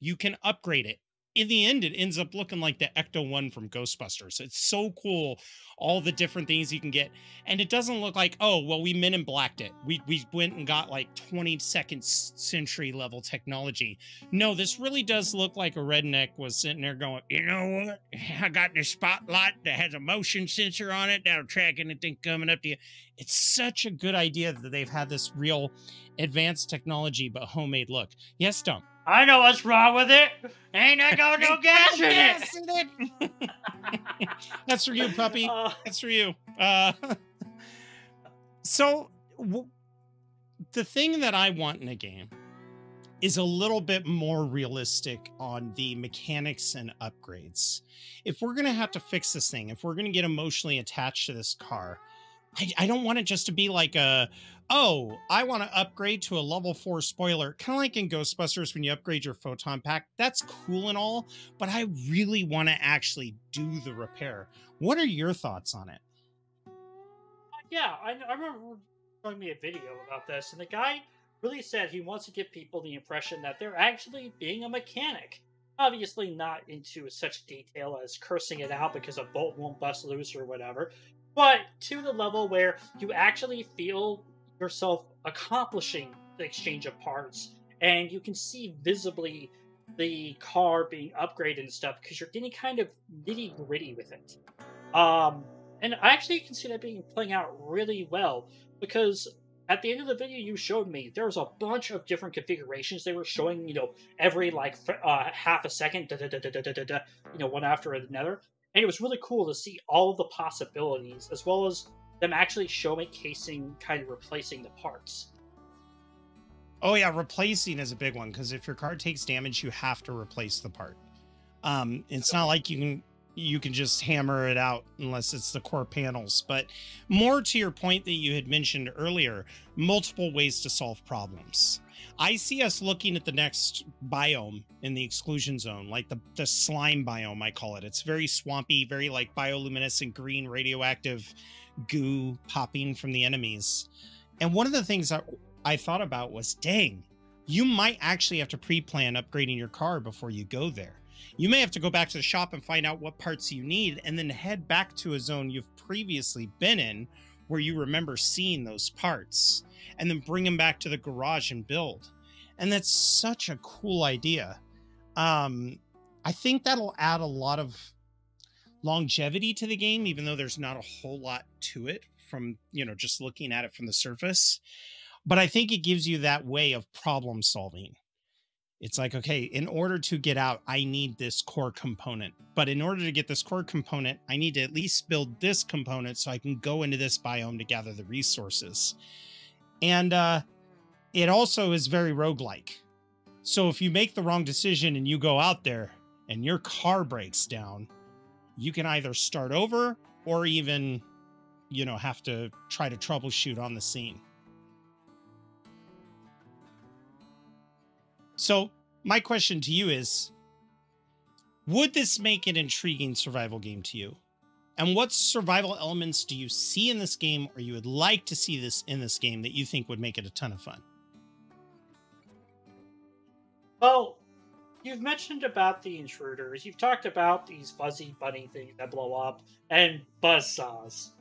[SPEAKER 2] You can upgrade it. In the end, it ends up looking like the Ecto One from Ghostbusters. It's so cool, all the different things you can get, and it doesn't look like oh well, we Men in Blacked it. We we went and got like 22nd century level technology. No, this really does look like a redneck was sitting there going, you know what? I got this spotlight that has a motion sensor on it that'll track anything coming up to you. It's such a good idea that they've had this real advanced technology but homemade look. Yes, Dunk.
[SPEAKER 1] I know what's wrong with it. Ain't I got no gas in it?
[SPEAKER 2] in it. That's for you, puppy.
[SPEAKER 1] Uh,
[SPEAKER 2] That's for you. Uh, so, w- the thing that I want in a game is a little bit more realistic on the mechanics and upgrades. If we're going to have to fix this thing, if we're going to get emotionally attached to this car, I, I don't want it just to be like a, oh, I want to upgrade to a level four spoiler, kind of like in Ghostbusters when you upgrade your photon pack. That's cool and all, but I really want to actually do the repair. What are your thoughts on it?
[SPEAKER 1] Uh, yeah, I, I remember showing me a video about this, and the guy really said he wants to give people the impression that they're actually being a mechanic. Obviously, not into such detail as cursing it out because a bolt won't bust loose or whatever, but to the level where you actually feel yourself accomplishing the exchange of parts, and you can see visibly the car being upgraded and stuff because you're getting kind of nitty gritty with it. Um, and I actually can see that being playing out really well because at the end of the video you showed me there was a bunch of different configurations they were showing you know every like uh, half a second you know one after another and it was really cool to see all the possibilities as well as them actually showcasing kind of replacing the parts
[SPEAKER 2] Oh yeah, replacing is a big one because if your car takes damage, you have to replace the part. Um, it's not like you can you can just hammer it out unless it's the core panels. But more to your point that you had mentioned earlier, multiple ways to solve problems. I see us looking at the next biome in the exclusion zone, like the, the slime biome, I call it. It's very swampy, very like bioluminescent green radioactive goo popping from the enemies. And one of the things that I thought about was dang, you might actually have to pre plan upgrading your car before you go there. You may have to go back to the shop and find out what parts you need and then head back to a zone you've previously been in where you remember seeing those parts and then bring them back to the garage and build. And that's such a cool idea. Um, I think that'll add a lot of longevity to the game, even though there's not a whole lot to it from, you know, just looking at it from the surface but I think it gives you that way of problem solving. It's like, okay, in order to get out, I need this core component. But in order to get this core component, I need to at least build this component so I can go into this biome to gather the resources. And uh, it also is very roguelike. So if you make the wrong decision and you go out there and your car breaks down, you can either start over or even, you know, have to try to troubleshoot on the scene. So, my question to you is Would this make an intriguing survival game to you? And what survival elements do you see in this game or you would like to see this in this game that you think would make it a ton of fun?
[SPEAKER 1] Well, you've mentioned about the intruders. You've talked about these fuzzy bunny things that blow up and buzz saws.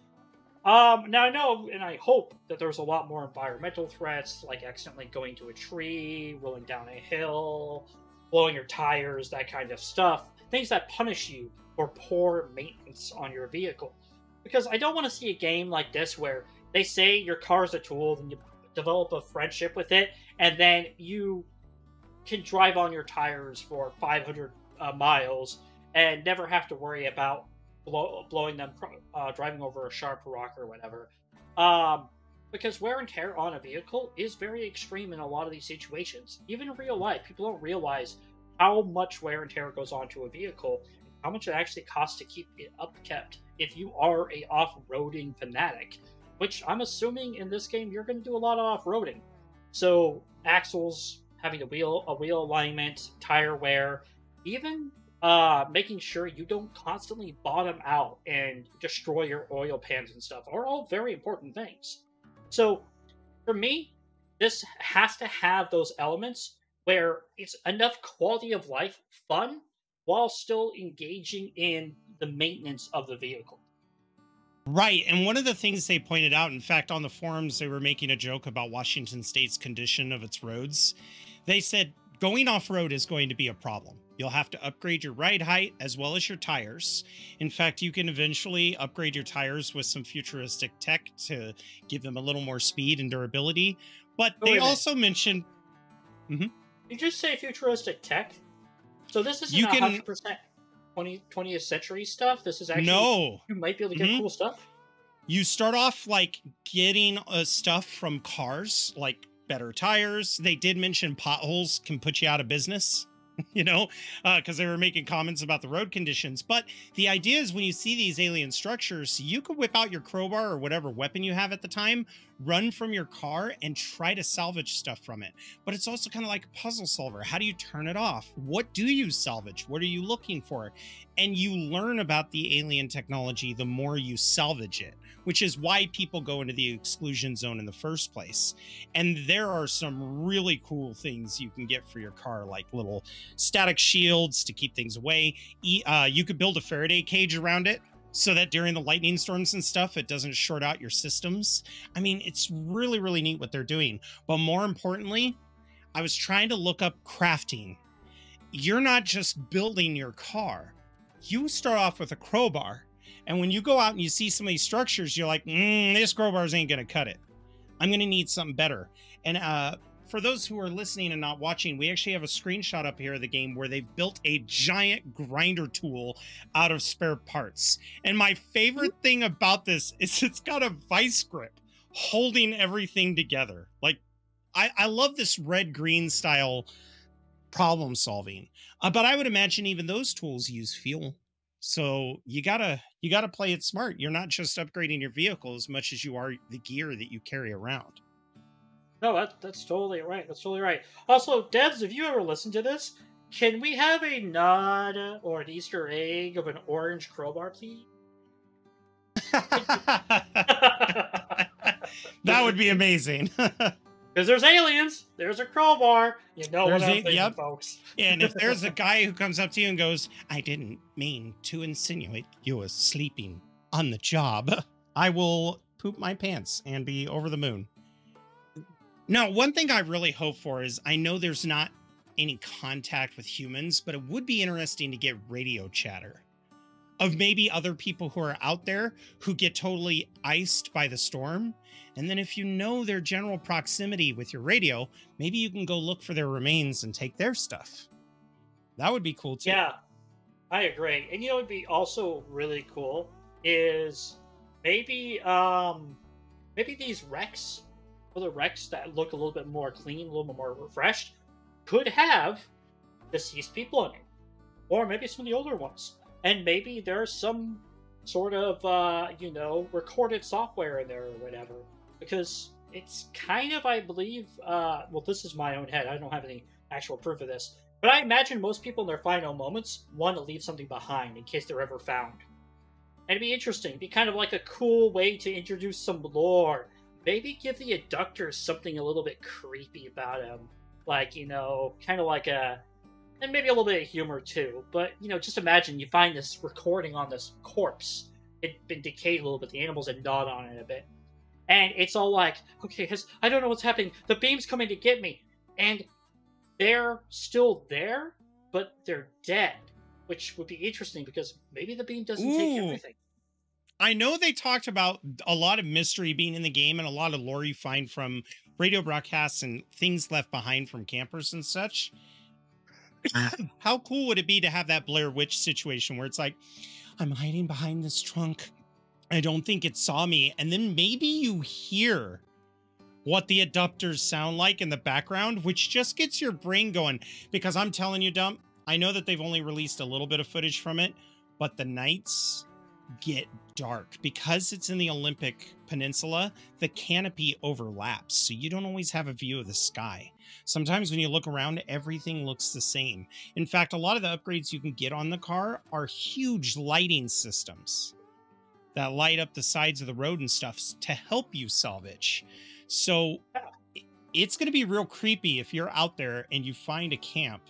[SPEAKER 1] Um, now I know and I hope that there's a lot more environmental threats, like accidentally going to a tree, rolling down a hill, blowing your tires, that kind of stuff. Things that punish you for poor maintenance on your vehicle. Because I don't want to see a game like this where they say your car's a tool, and you develop a friendship with it, and then you can drive on your tires for 500 uh, miles and never have to worry about blow, blowing them, uh, driving over a sharp rock or whatever. Um, because wear and tear on a vehicle is very extreme in a lot of these situations. Even in real life, people don't realize how much wear and tear goes onto a vehicle, how much it actually costs to keep it upkept if you are a off-roading fanatic. Which I'm assuming in this game you're going to do a lot of off-roading. So axles, having a wheel, a wheel alignment, tire wear, even uh, making sure you don't constantly bottom out and destroy your oil pans and stuff are all very important things. So, for me, this has to have those elements where it's enough quality of life fun while still engaging in the maintenance of the vehicle.
[SPEAKER 2] Right. And one of the things they pointed out, in fact, on the forums, they were making a joke about Washington State's condition of its roads. They said going off road is going to be a problem. You'll have to upgrade your ride height as well as your tires. In fact, you can eventually upgrade your tires with some futuristic tech to give them a little more speed and durability. But they also mentioned.
[SPEAKER 1] Mm-hmm. You just say futuristic tech? So this isn't you can, 100% 20, 20th century stuff? This is actually.
[SPEAKER 2] No.
[SPEAKER 1] You might be able to get mm-hmm. cool stuff?
[SPEAKER 2] You start off like getting uh, stuff from cars, like better tires. They did mention potholes can put you out of business. you know, because uh, they were making comments about the road conditions. But the idea is when you see these alien structures, you could whip out your crowbar or whatever weapon you have at the time, run from your car, and try to salvage stuff from it. But it's also kind of like a puzzle solver. How do you turn it off? What do you salvage? What are you looking for? And you learn about the alien technology the more you salvage it which is why people go into the exclusion zone in the first place. And there are some really cool things you can get for your car, like little static shields to keep things away. Uh, you could build a Faraday cage around it so that during the lightning storms and stuff, it doesn't short out your systems. I mean, it's really, really neat what they're doing. But more importantly, I was trying to look up crafting. You're not just building your car, you start off with a crowbar. And when you go out and you see some of these structures, you're like, mm, this crowbars ain't going to cut it. I'm going to need something better. And uh, for those who are listening and not watching, we actually have a screenshot up here of the game where they've built a giant grinder tool out of spare parts. And my favorite thing about this is it's got a vice grip holding everything together. Like, I, I love this red green style problem solving. Uh, but I would imagine even those tools use fuel. So you gotta you gotta play it smart. You're not just upgrading your vehicle as much as you are the gear that you carry around.
[SPEAKER 1] No, that, that's totally right. That's totally right. Also, Devs, if you ever listen to this, can we have a nod or an Easter egg of an orange crowbar, please?
[SPEAKER 2] that would be amazing.
[SPEAKER 1] Because there's aliens, there's a crowbar. You know
[SPEAKER 2] There's
[SPEAKER 1] what I'm thinking,
[SPEAKER 2] yep.
[SPEAKER 1] folks.
[SPEAKER 2] and if there's a guy who comes up to you and goes, I didn't mean to insinuate you were sleeping on the job, I will poop my pants and be over the moon. Now, one thing I really hope for is I know there's not any contact with humans, but it would be interesting to get radio chatter of maybe other people who are out there who get totally iced by the storm. And then if you know their general proximity with your radio, maybe you can go look for their remains and take their stuff. That would be cool too.
[SPEAKER 1] Yeah, I agree. And you know, what would be also really cool is maybe um maybe these wrecks, other wrecks that look a little bit more clean, a little bit more refreshed, could have deceased people in it, or maybe some of the older ones, and maybe there's some sort of uh you know recorded software in there or whatever, because it's kind of I believe uh well this is my own head. I don't have any actual proof of this. But I imagine most people in their final moments want to leave something behind in case they're ever found. And it'd be interesting, it'd be kind of like a cool way to introduce some lore. Maybe give the abductors something a little bit creepy about them. Like, you know, kind of like a. And maybe a little bit of humor too. But, you know, just imagine you find this recording on this corpse. It'd been decayed a little bit, the animals had gnawed on it a bit. And it's all like, okay, I don't know what's happening. The beam's coming to get me. And they're still there, but they're dead, which would be interesting because maybe the beam doesn't take everything.
[SPEAKER 2] I know they talked about a lot of mystery being in the game and a lot of lore you find from radio broadcasts and things left behind from campers and such. Ah. How cool would it be to have that Blair Witch situation where it's like, I'm hiding behind this trunk. I don't think it saw me. And then maybe you hear what the abductors sound like in the background, which just gets your brain going. Because I'm telling you, Dump, I know that they've only released a little bit of footage from it, but the nights get dark because it's in the Olympic Peninsula. The canopy overlaps, so you don't always have a view of the sky. Sometimes when you look around, everything looks the same. In fact, a lot of the upgrades you can get on the car are huge lighting systems that light up the sides of the road and stuff to help you salvage. So it's going to be real creepy if you're out there and you find a camp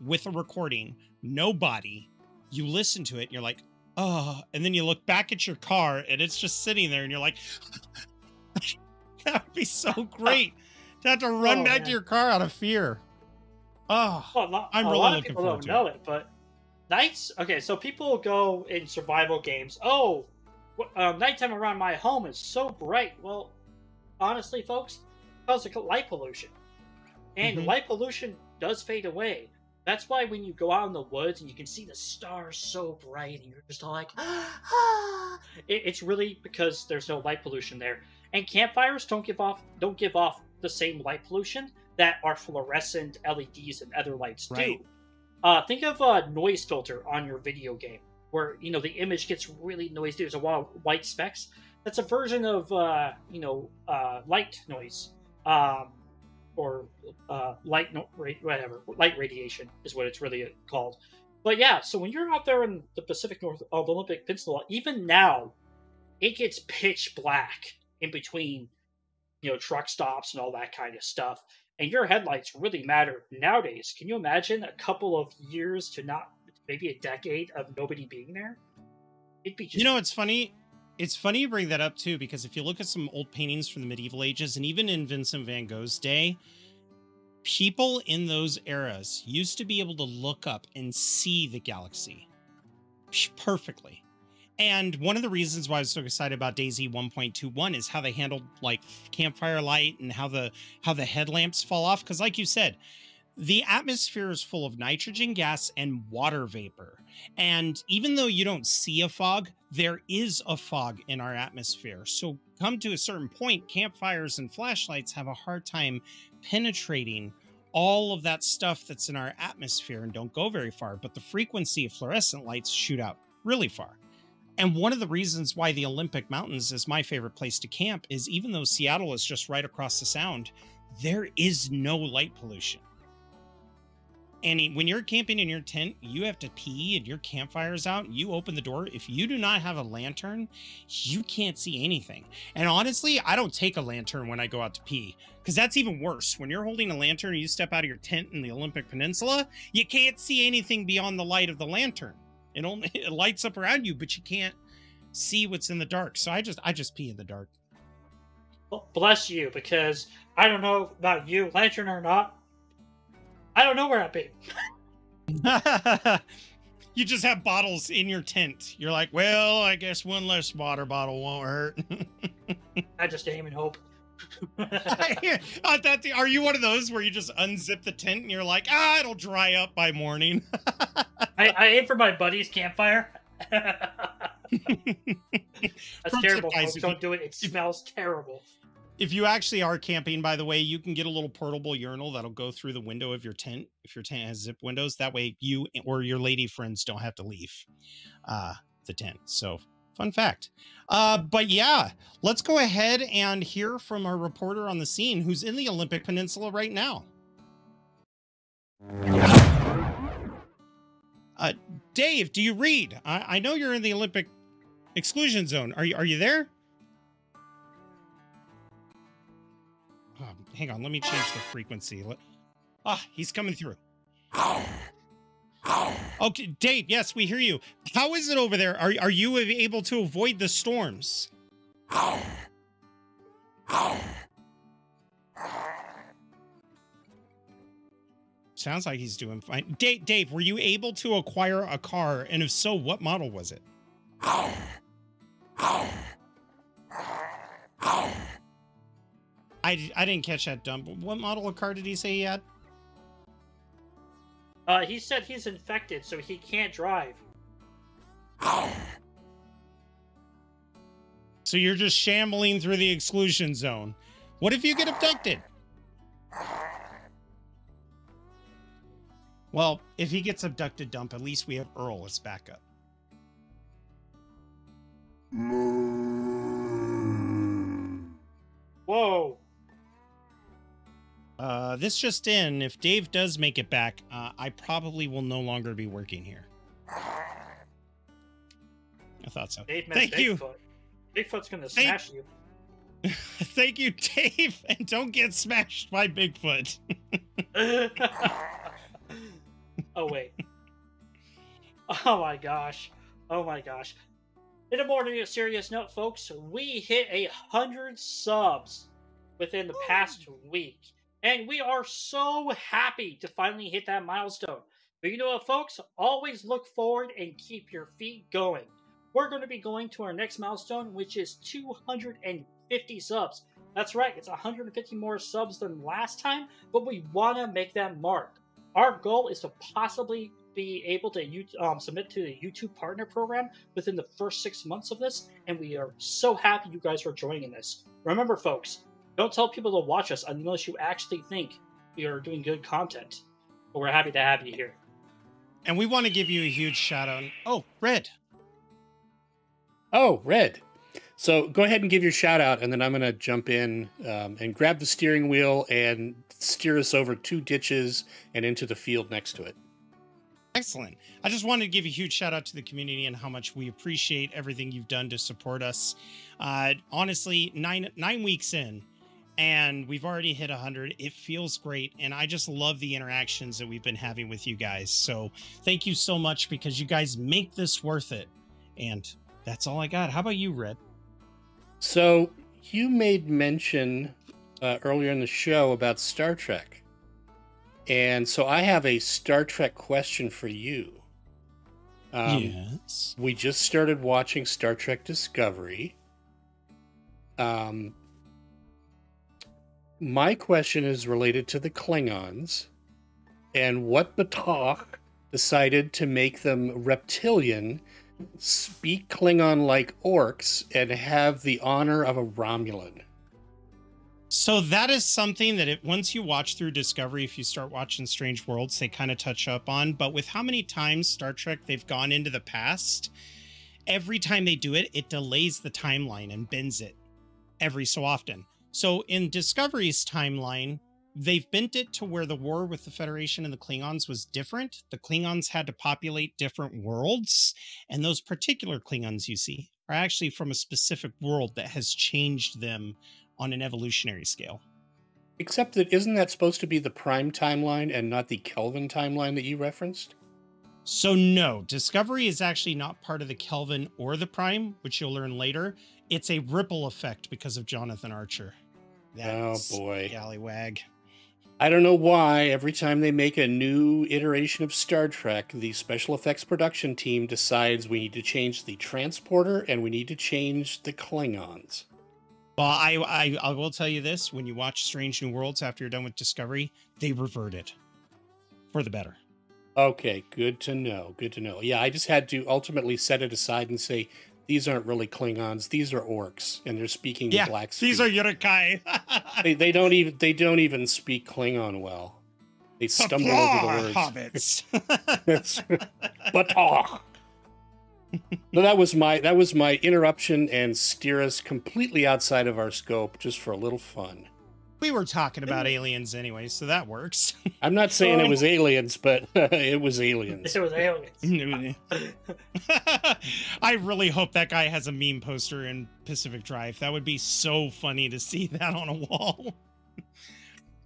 [SPEAKER 2] with a recording, no body, you listen to it, and you're like, oh, and then you look back at your car and it's just sitting there and you're like, that would be so great to have to run
[SPEAKER 1] Oh,
[SPEAKER 2] back
[SPEAKER 1] man.
[SPEAKER 2] to your car out of fear. Oh,
[SPEAKER 1] Well, a lot,
[SPEAKER 2] I'm
[SPEAKER 1] a
[SPEAKER 2] really
[SPEAKER 1] lot of
[SPEAKER 2] looking
[SPEAKER 1] people
[SPEAKER 2] forward
[SPEAKER 1] don't
[SPEAKER 2] to
[SPEAKER 1] know it, but nights. Okay, so people go in survival games. Oh, um, nighttime around my home is so bright. Well, honestly, folks, because of light pollution, and
[SPEAKER 2] Mhm.
[SPEAKER 1] light pollution does fade away. That's why when you go out in the woods and you can see the stars so bright, and you're just all like, ah, it, it's really because there's no light pollution there. And campfires don't give off don't give off the same light pollution that our fluorescent LEDs and other lights
[SPEAKER 2] Right.
[SPEAKER 1] do. Uh, think of a noise filter on your video game, where you know the image gets really noisy. There's a lot of white specks. That's a version of uh, you know uh, light noise, um, or uh, light no- whatever light radiation is what it's really called. But yeah, so when you're out there in the Pacific North of the Olympic Peninsula, even now, it gets pitch black in between, you know, truck stops and all that kind of stuff. and your headlights really matter nowadays. Can you imagine a couple of years to not maybe a decade of nobody being there? It'd be just
[SPEAKER 2] You know, it's funny. It's funny you bring that up too, because if you look at some old paintings from the medieval ages, and even in Vincent van Gogh's day, people in those eras used to be able to look up and see the galaxy perfectly. And one of the reasons why I was so excited about DayZ 1.21 is how they handled like campfire light and how the how the headlamps fall off. Because, like you said, the atmosphere is full of nitrogen gas and water vapor. And even though you don't see a fog, there is a fog in our atmosphere. So, come to a certain point, campfires and flashlights have a hard time penetrating all of that stuff that's in our atmosphere and don't go very far. But the frequency of fluorescent lights shoot out really far. And one of the reasons why the Olympic Mountains is my favorite place to camp is even though Seattle is just right across the sound, there is no light pollution. And when you're camping in your tent, you have to pee and your campfire's out, you open the door. If you do not have a lantern, you can't see anything. And honestly, I don't take a lantern when I go out to pee because that's even worse. When you're holding a lantern and you step out of your tent in the Olympic Peninsula, you can't see anything beyond the light of the lantern. It only it lights up around you, but you can't see what's in the dark. So I just I just pee in the dark.
[SPEAKER 1] Well, bless you, because I don't know about you, lantern or not. I don't know where I'd be.
[SPEAKER 2] you just have bottles in your tent. You're like, well, I guess one less water bottle won't hurt.
[SPEAKER 1] I just aim and hope.
[SPEAKER 2] I thought, the, are you one of those where you just unzip the tent and you're like, ah, it'll dry up by morning?
[SPEAKER 1] I, I aim for my buddy's campfire. That's
[SPEAKER 2] Pro
[SPEAKER 1] terrible. folks. Don't do it. It smells terrible.
[SPEAKER 2] If you actually are camping, by the way, you can get a little portable urinal that'll go through the window of your tent if your tent has zip windows. That way, you or your lady friends don't have to leave uh, the tent. So, fun fact. Uh, but yeah, let's go ahead and hear from our reporter on the scene who's in the Olympic Peninsula right now. Uh, Dave, do you read? I, I know you're in the Olympic exclusion zone. Are you are you there? Hang on, let me change the frequency. Ah, he's coming through. Okay, Dave. Yes, we hear you. How is it over there? Are are you able to avoid the storms? Sounds like he's doing fine. Dave, Dave, were you able to acquire a car? And if so, what model was it? I, I didn't catch that dump. What model of car did he say he had?
[SPEAKER 1] Uh, he said he's infected, so he can't drive.
[SPEAKER 2] So you're just shambling through the exclusion zone. What if you get abducted? Well, if he gets abducted, dump, at least we have Earl as backup.
[SPEAKER 1] Whoa.
[SPEAKER 2] Uh, this just in, if Dave does make it back, uh, I probably will no longer be working here. I thought so.
[SPEAKER 1] Dave
[SPEAKER 2] Thank you.
[SPEAKER 1] Bigfoot's gonna
[SPEAKER 2] Thank-
[SPEAKER 1] smash you.
[SPEAKER 2] Thank you, Dave, and don't get smashed by Bigfoot.
[SPEAKER 1] oh wait. Oh my gosh. Oh my gosh. In a more serious note, folks, we hit a hundred subs within the past week. And we are so happy to finally hit that milestone. But you know what, folks? Always look forward and keep your feet going. We're going to be going to our next milestone, which is 250 subs. That's right, it's 150 more subs than last time, but we want to make that mark. Our goal is to possibly be able to um, submit to the YouTube Partner Program within the first six months of this, and we are so happy you guys are joining this. Remember, folks, don't tell people to watch us unless you actually think we are doing good content. But we're happy to have you here.
[SPEAKER 2] and we want to give you a huge shout out. Oh, Red.
[SPEAKER 4] Oh, Red. So go ahead and give your shout out, and then I'm going to jump in um, and grab the steering wheel and steer us over two ditches and into the field next to it.
[SPEAKER 2] Excellent. I just wanted to give a huge shout out to the community and how much we appreciate everything you've done to support us. Uh, honestly, nine nine weeks in, and we've already hit 100. It feels great. And I just love the interactions that we've been having with you guys. So thank you so much because you guys make this worth it. And that's all I got. How about you, Red?
[SPEAKER 4] So you made mention uh, earlier in the show about Star Trek. And so I have a Star Trek question for you. Um,
[SPEAKER 2] yes.
[SPEAKER 4] We just started watching Star Trek Discovery. Um, my question is related to the Klingons and what Batak decided to make them reptilian, speak Klingon like orcs, and have the honor of a Romulan.
[SPEAKER 2] So that is something that it, once you watch through Discovery, if you start watching Strange Worlds, they kind of touch up on. But with how many times Star Trek they've gone into the past, every time they do it, it delays the timeline and bends it every so often. So in Discovery's timeline, they've bent it to where the war with the Federation and the Klingons was different. The Klingons had to populate different worlds, and those particular Klingons you see are actually from a specific world that has changed them on an evolutionary scale.
[SPEAKER 4] Except that isn't that supposed to be the prime timeline and not the Kelvin timeline that you referenced?
[SPEAKER 2] So no, Discovery is actually not part of the Kelvin or the Prime, which you'll learn later. It's a ripple effect because of Jonathan Archer.
[SPEAKER 4] That's oh boy,
[SPEAKER 2] Gallywag.
[SPEAKER 4] I don't know why every time they make a new iteration of Star Trek, the special effects production team decides we need to change the transporter and we need to change the Klingons.
[SPEAKER 2] Well, I, I I will tell you this: when you watch Strange New Worlds after you're done with Discovery, they revert it for the better.
[SPEAKER 4] Okay, good to know. Good to know. Yeah, I just had to ultimately set it aside and say these aren't really Klingons; these are orcs, and they're speaking
[SPEAKER 2] yeah,
[SPEAKER 4] the black.
[SPEAKER 2] These are Uruk-hai.
[SPEAKER 4] they, they don't even they don't even speak Klingon well. They stumble over the words.
[SPEAKER 2] Hobbits.
[SPEAKER 4] but oh. no, that was my that was my interruption and steer us completely outside of our scope just for a little fun.
[SPEAKER 2] We were talking about aliens anyway, so that works.
[SPEAKER 4] I'm not saying it was aliens, but it was aliens.
[SPEAKER 1] It was aliens.
[SPEAKER 2] I really hope that guy has a meme poster in Pacific Drive. That would be so funny to see that on a wall.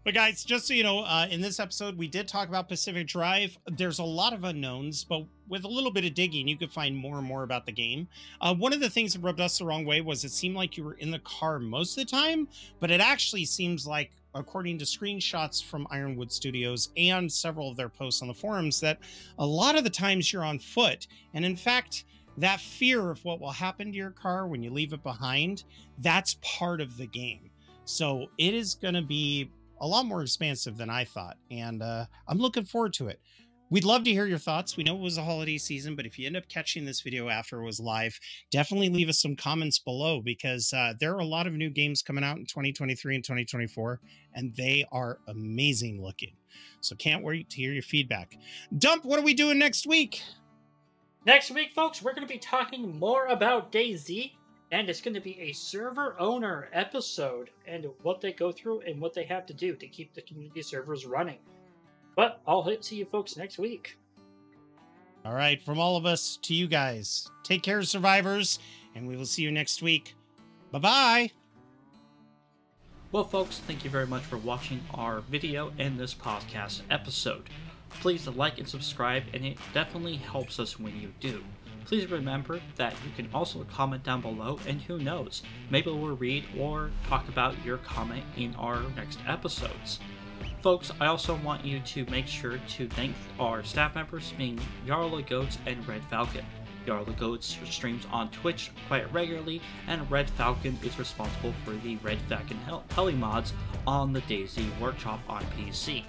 [SPEAKER 2] But guys, just so you know, uh, in this episode, we did talk about Pacific Drive. There's a lot of unknowns, but with a little bit of digging, you could find more and more about the game. Uh, one of the things that rubbed us the wrong way was it seemed like you were in the car most of the time, but it actually seems like, according to screenshots from Ironwood Studios and several of their posts on the forums, that a lot of the times you're on foot. And in fact, that fear of what will happen to your car when you leave it behind, that's part of the game. So it is going to be a lot more expansive than I thought, and uh, I'm looking forward to it. We'd love to hear your thoughts. We know it was a holiday season, but if you end up catching this video after it was live, definitely leave us some comments below because uh, there are a lot of new games coming out in 2023 and 2024, and they are amazing looking. So can't wait to hear your feedback. Dump, what are we doing next week?
[SPEAKER 1] Next week, folks, we're going to be talking more about DayZ and it's going to be a server owner episode and what they go through and what they have to do to keep the community servers running. But I'll see you folks next week.
[SPEAKER 2] All right, from all of us to you guys, take care, survivors, and we will see you next week. Bye bye.
[SPEAKER 1] Well, folks, thank you very much for watching our video and this podcast episode. Please like and subscribe, and it definitely helps us when you do. Please remember that you can also comment down below, and who knows, maybe we'll read or talk about your comment in our next episodes. Folks, I also want you to make sure to thank our staff members, being Jarl of Goats and Red Falcon. Jarl of Goats streams on Twitch quite regularly, and Red Falcon is responsible for the Red Falcon Heli mods on the DayZ Workshop on PC.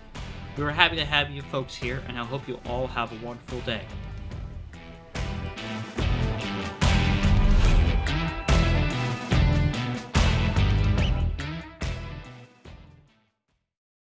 [SPEAKER 1] We were happy to have you folks here, and I hope you all have a wonderful day.